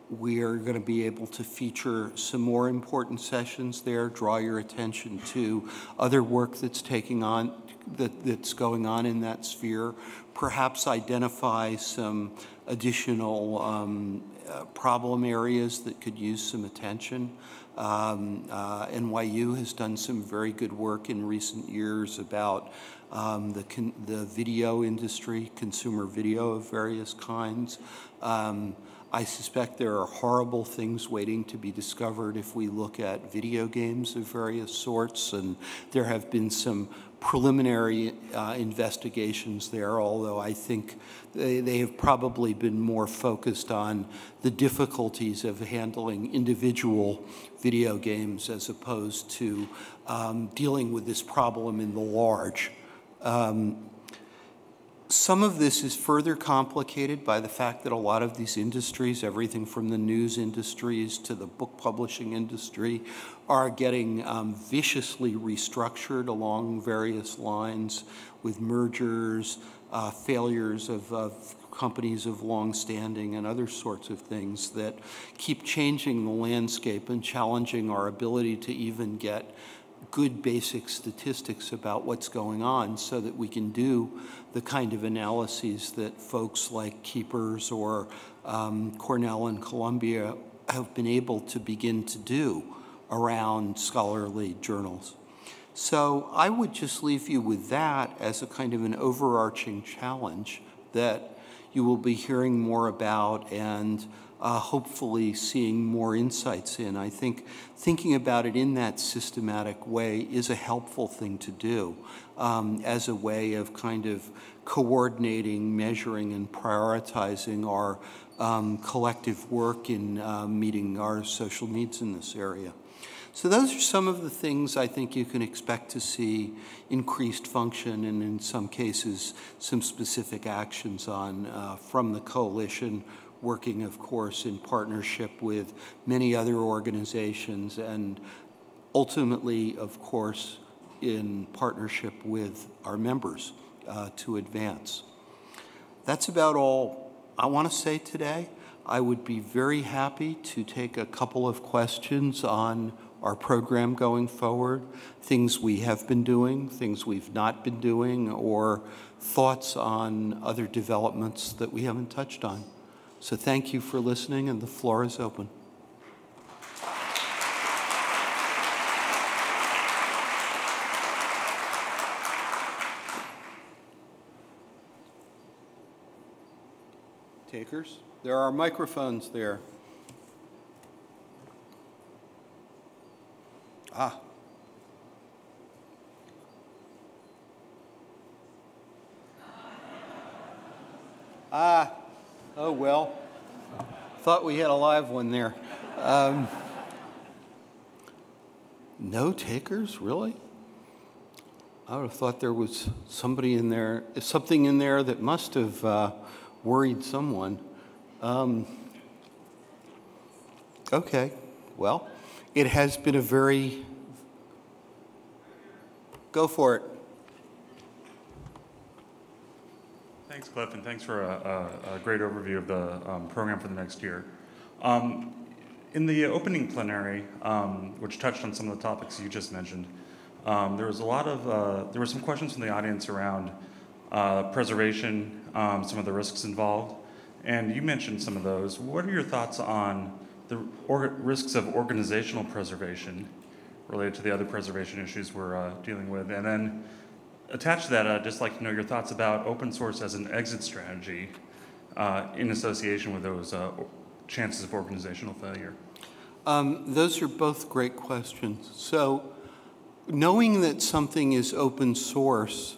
we are going to be able to feature some more important sessions there, draw your attention to other work that's taking on, that, that's going on in that sphere, perhaps identify some additional um, uh, problem areas that could use some attention. Um, uh, NYU has done some very good work in recent years about um, the, the video industry, consumer video of various kinds. Um, I suspect there are horrible things waiting to be discovered if we look at video games of various sorts, and there have been some preliminary uh, investigations there, although I think they, they, have probably been more focused on the difficulties of handling individual video games as opposed to um, dealing with this problem in the large. Um, some of this is further complicated by the fact that a lot of these industries, everything from the news industries to the book publishing industry, are getting um, viciously restructured along various lines with mergers, uh, failures of, of companies of long standing, and other sorts of things that keep changing the landscape and challenging our ability to even get good basic statistics about what's going on so that we can do the kind of analyses that folks like Keepers or um, Cornell and Columbia have been able to begin to do around scholarly journals. So I would just leave you with that as a kind of an overarching challenge that you will be hearing more about and uh, hopefully seeing more insights in. I think thinking about it in that systematic way is a helpful thing to do um, as a way of kind of coordinating, measuring, and prioritizing our um, collective work in uh, meeting our social needs in this area. So those are some of the things I think you can expect to see increased function and in some cases some specific actions on uh, from the coalition working, of course, in partnership with many other organizations and ultimately, of course, in partnership with our members uh, to advance. That's about all I want to say today. I would be very happy to take a couple of questions on our program going forward, things we have been doing, things we've not been doing, or thoughts on other developments that we haven't touched on. So thank you for listening, and the floor is open. Takers? There are microphones there. Ah. Ah. Oh, well. Thought we had a live one there. Um, no takers, really? I would have thought there was somebody in there, something in there that must have uh, worried someone. Um, okay, well, it has been a very. Go for it. Thanks, Cliff, and thanks for a, a, a great overview of the um, program for the next year. Um, in the opening plenary, um, which touched on some of the topics you just mentioned, um, there was a lot of uh, there were some questions from the audience around uh, preservation, um, some of the risks involved, and you mentioned some of those. What are your thoughts on the risks of organizational preservation related to the other preservation issues we're uh, dealing with? And then attached to that, I'd just like to know your thoughts about open source as an exit strategy uh, in association with those uh, chances of organizational failure. Um, those are both great questions. So, knowing that something is open source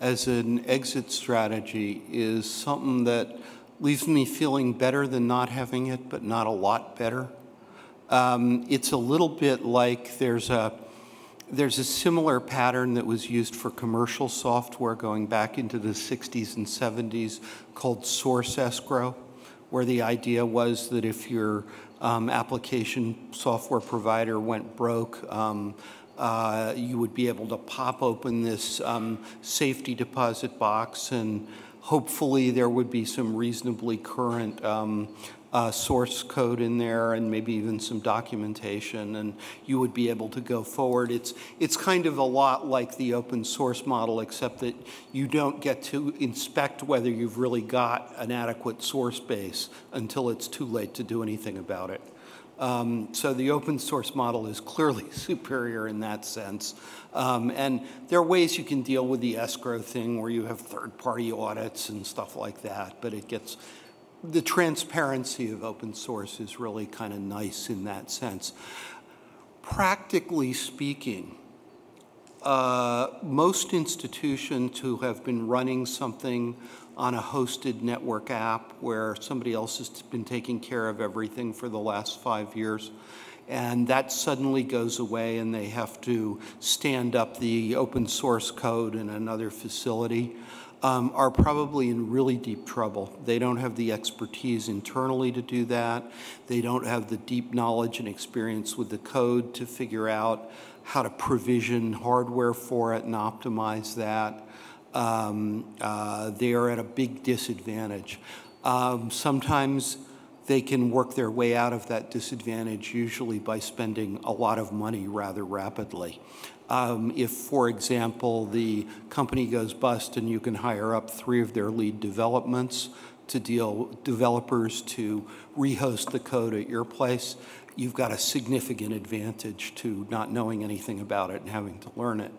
as an exit strategy is something that leaves me feeling better than not having it, but not a lot better. Um, it's a little bit like there's a there's a similar pattern that was used for commercial software going back into the 60s and 70s called source escrow, where the idea was that if your um, application software provider went broke, um, uh, you would be able to pop open this um, safety deposit box and hopefully there would be some reasonably current um, uh, source code in there and maybe even some documentation and you would be able to go forward. It's, it's kind of a lot like the open source model except that you don't get to inspect whether you've really got an adequate source base until it's too late to do anything about it. Um, so the open source model is clearly superior in that sense. Um, and there are ways you can deal with the escrow thing where you have third party audits and stuff like that, but it gets the transparency of open source is really kind of nice in that sense. Practically speaking, uh, most institutions who have been running something on a hosted network app where somebody else has been taking care of everything for the last five years. And that suddenly goes away, and they have to stand up the open source code in another facility. Um, are probably in really deep trouble. They don't have the expertise internally to do that. They don't have the deep knowledge and experience with the code to figure out how to provision hardware for it and optimize that um, uh, they are at a big disadvantage. Um, sometimes they can work their way out of that disadvantage, usually by spending a lot of money rather rapidly. Um, if, for example, the company goes bust and you can hire up three of their lead developments to deal developers to rehost the code at your place, you've got a significant advantage to not knowing anything about it and having to learn it.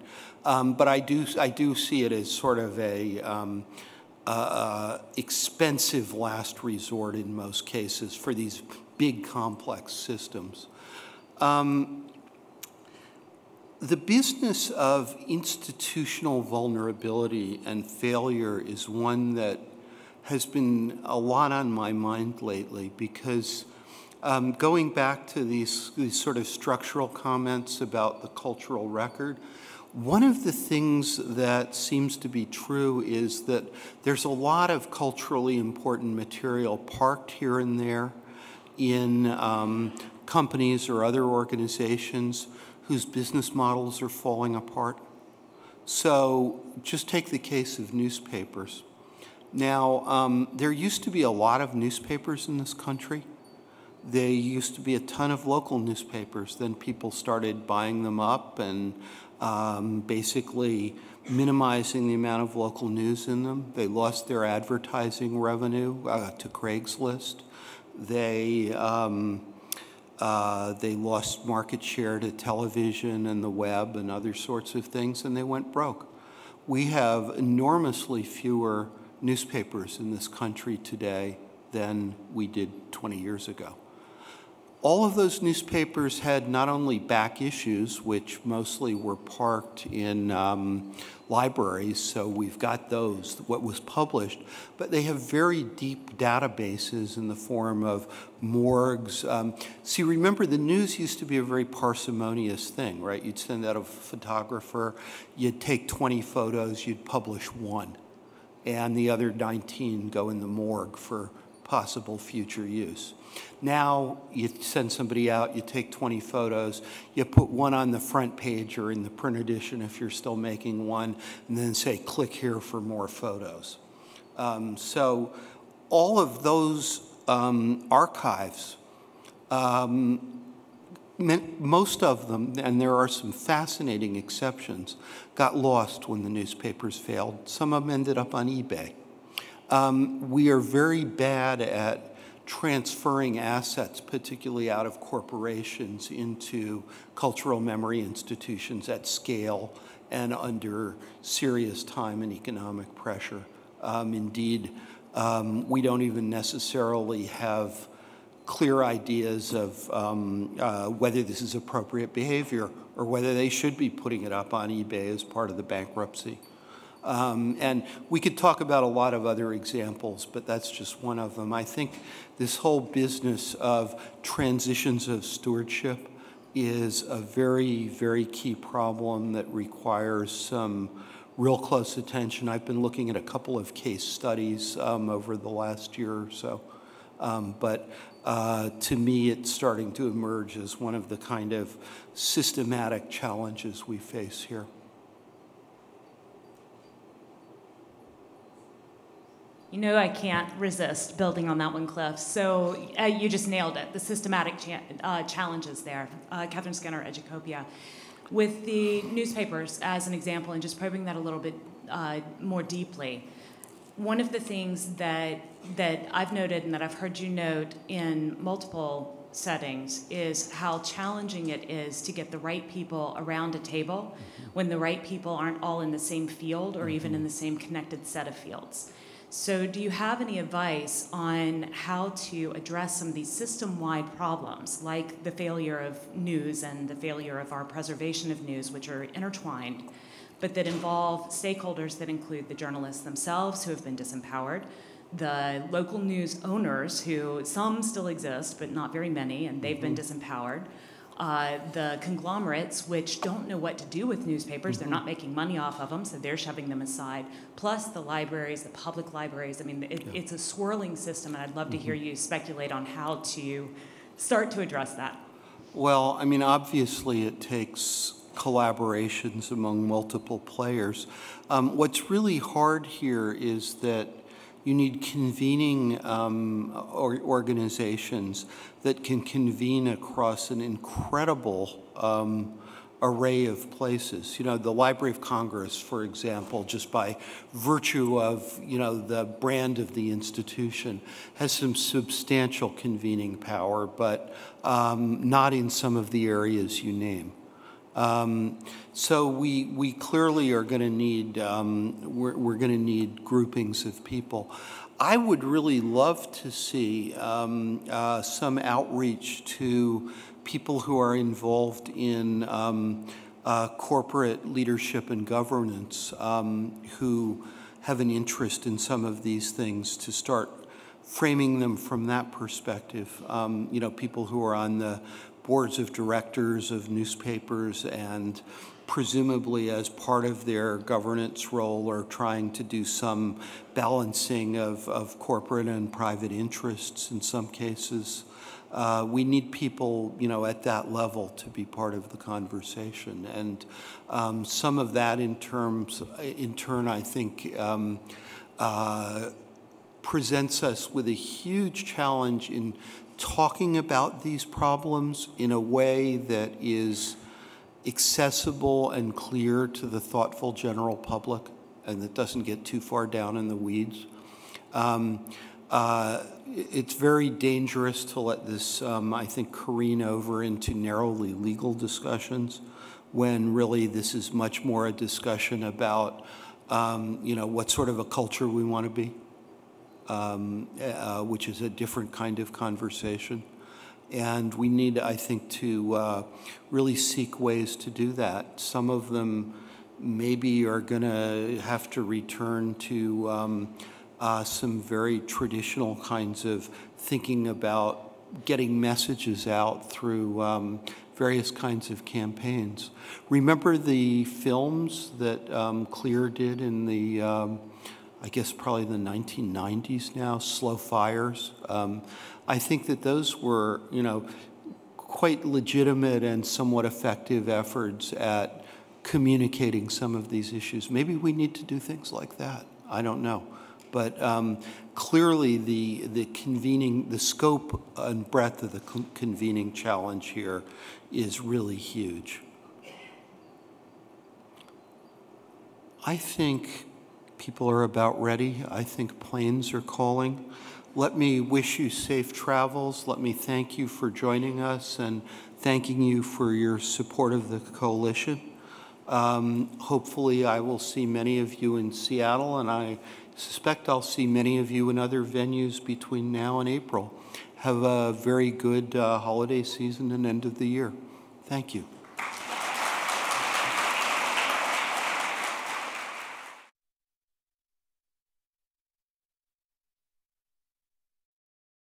Um, but I do, I do see it as sort of a um, uh, expensive last resort in most cases for these big complex systems. Um, the business of institutional vulnerability and failure is one that has been a lot on my mind lately because um, going back to these, these sort of structural comments about the cultural record, one of the things that seems to be true is that there's a lot of culturally important material parked here and there in um, companies or other organizations whose business models are falling apart. So just take the case of newspapers. Now, um, there used to be a lot of newspapers in this country. There used to be a ton of local newspapers. Then people started buying them up and um, basically minimizing the amount of local news in them. They lost their advertising revenue uh, to Craigslist. They um, uh, they lost market share to television and the web and other sorts of things, and they went broke. We have enormously fewer newspapers in this country today than we did 20 years ago. All of those newspapers had not only back issues, which mostly were parked in um, libraries, so we've got those, what was published, but they have very deep databases in the form of morgues. Um, see, remember, the news used to be a very parsimonious thing, right? You'd send out a photographer, you'd take 20 photos, you'd publish one, and the other 19 go in the morgue for possible future use. Now you send somebody out, you take 20 photos, you put one on the front page or in the print edition if you're still making one, and then say, click here for more photos. Um, so all of those um, archives, um, most of them, and there are some fascinating exceptions, got lost when the newspapers failed. Some of them ended up on eBay. Um, we are very bad at transferring assets, particularly out of corporations, into cultural memory institutions at scale and under serious time and economic pressure. Um, indeed, um, we don't even necessarily have clear ideas of um, uh, whether this is appropriate behavior or whether they should be putting it up on eBay as part of the bankruptcy. Um, and we could talk about a lot of other examples, but that's just one of them. I think this whole business of transitions of stewardship is a very, very key problem that requires some real close attention. I've been looking at a couple of case studies um, over the last year or so. Um, but uh, to me, it's starting to emerge as one of the kind of systematic challenges we face here. You know, I can't resist building on that one, Cliff. So uh, you just nailed it. The systematic cha uh, challenges there. Uh, Katherine Skinner, Educopia. With the newspapers as an example, and just probing that a little bit uh, more deeply, one of the things that that I've noted and that I've heard you note in multiple settings is how challenging it is to get the right people around a table mm -hmm. when the right people aren't all in the same field or even in the same connected set of fields. So, do you have any advice on how to address some of these system wide problems, like the failure of news and the failure of our preservation of news, which are intertwined, but that involve stakeholders that include the journalists themselves who have been disempowered, the local news owners, who some still exist, but not very many, and they've been mm-hmm. disempowered? Uh, the conglomerates, which don't know what to do with newspapers, mm-hmm. they're not making money off of them, so they're shoving them aside. Plus the libraries, the public libraries. I mean, it, yeah. it's a swirling system, and I'd love mm-hmm. to hear mm-hmm. you speculate on how to start to address that. Well, I mean, obviously, it takes collaborations among multiple players. Um, what's really hard here is that you need convening um, or organizations that can convene across an incredible um, array of places. You know, the Library of Congress, for example, just by virtue of, you know, the brand of the institution, has some substantial convening power, but um, not in some of the areas you name. Um, so we, we clearly are going to need, um, we're, we're going to need groupings of people. I would really love to see um, uh, some outreach to people who are involved in um, uh, corporate leadership and governance um, who have an interest in some of these things to start framing them from that perspective. Um, you know, people who are on the boards of directors of newspapers and presumably as part of their governance role are trying to do some balancing of, of corporate and private interests in some cases. Uh, we need people, you know, at that level to be part of the conversation, and um, some of that, in terms, in turn, I think, um, uh, presents us with a huge challenge in talking about these problems in a way that is accessible and clear to the thoughtful general public and that doesn't get too far down in the weeds. Um, uh, it's very dangerous to let this, um, I think, careen over into narrowly legal discussions when really this is much more a discussion about, um, you know, what sort of a culture we want to be, um, uh, which is a different kind of conversation. And we need, I think, to uh, really seek ways to do that. Some of them maybe are going to have to return to um, uh, some very traditional kinds of thinking about getting messages out through um, various kinds of campaigns. Remember the films that um, CLIR did in the, um, I guess probably the 1990s now, Slow Fires? Um, I think that those were, you know, quite legitimate and somewhat effective efforts at communicating some of these issues. Maybe we need to do things like that. I don't know. But um, clearly, the, the convening, the scope and breadth of the con- convening challenge here is really huge. I think people are about ready. I think planes are calling. Let me wish you safe travels. Let me thank you for joining us and thanking you for your support of the coalition. Um, hopefully, I will see many of you in Seattle, and I suspect I'll see many of you in other venues between now and April. Have a very good uh, holiday season and end of the year. Thank you.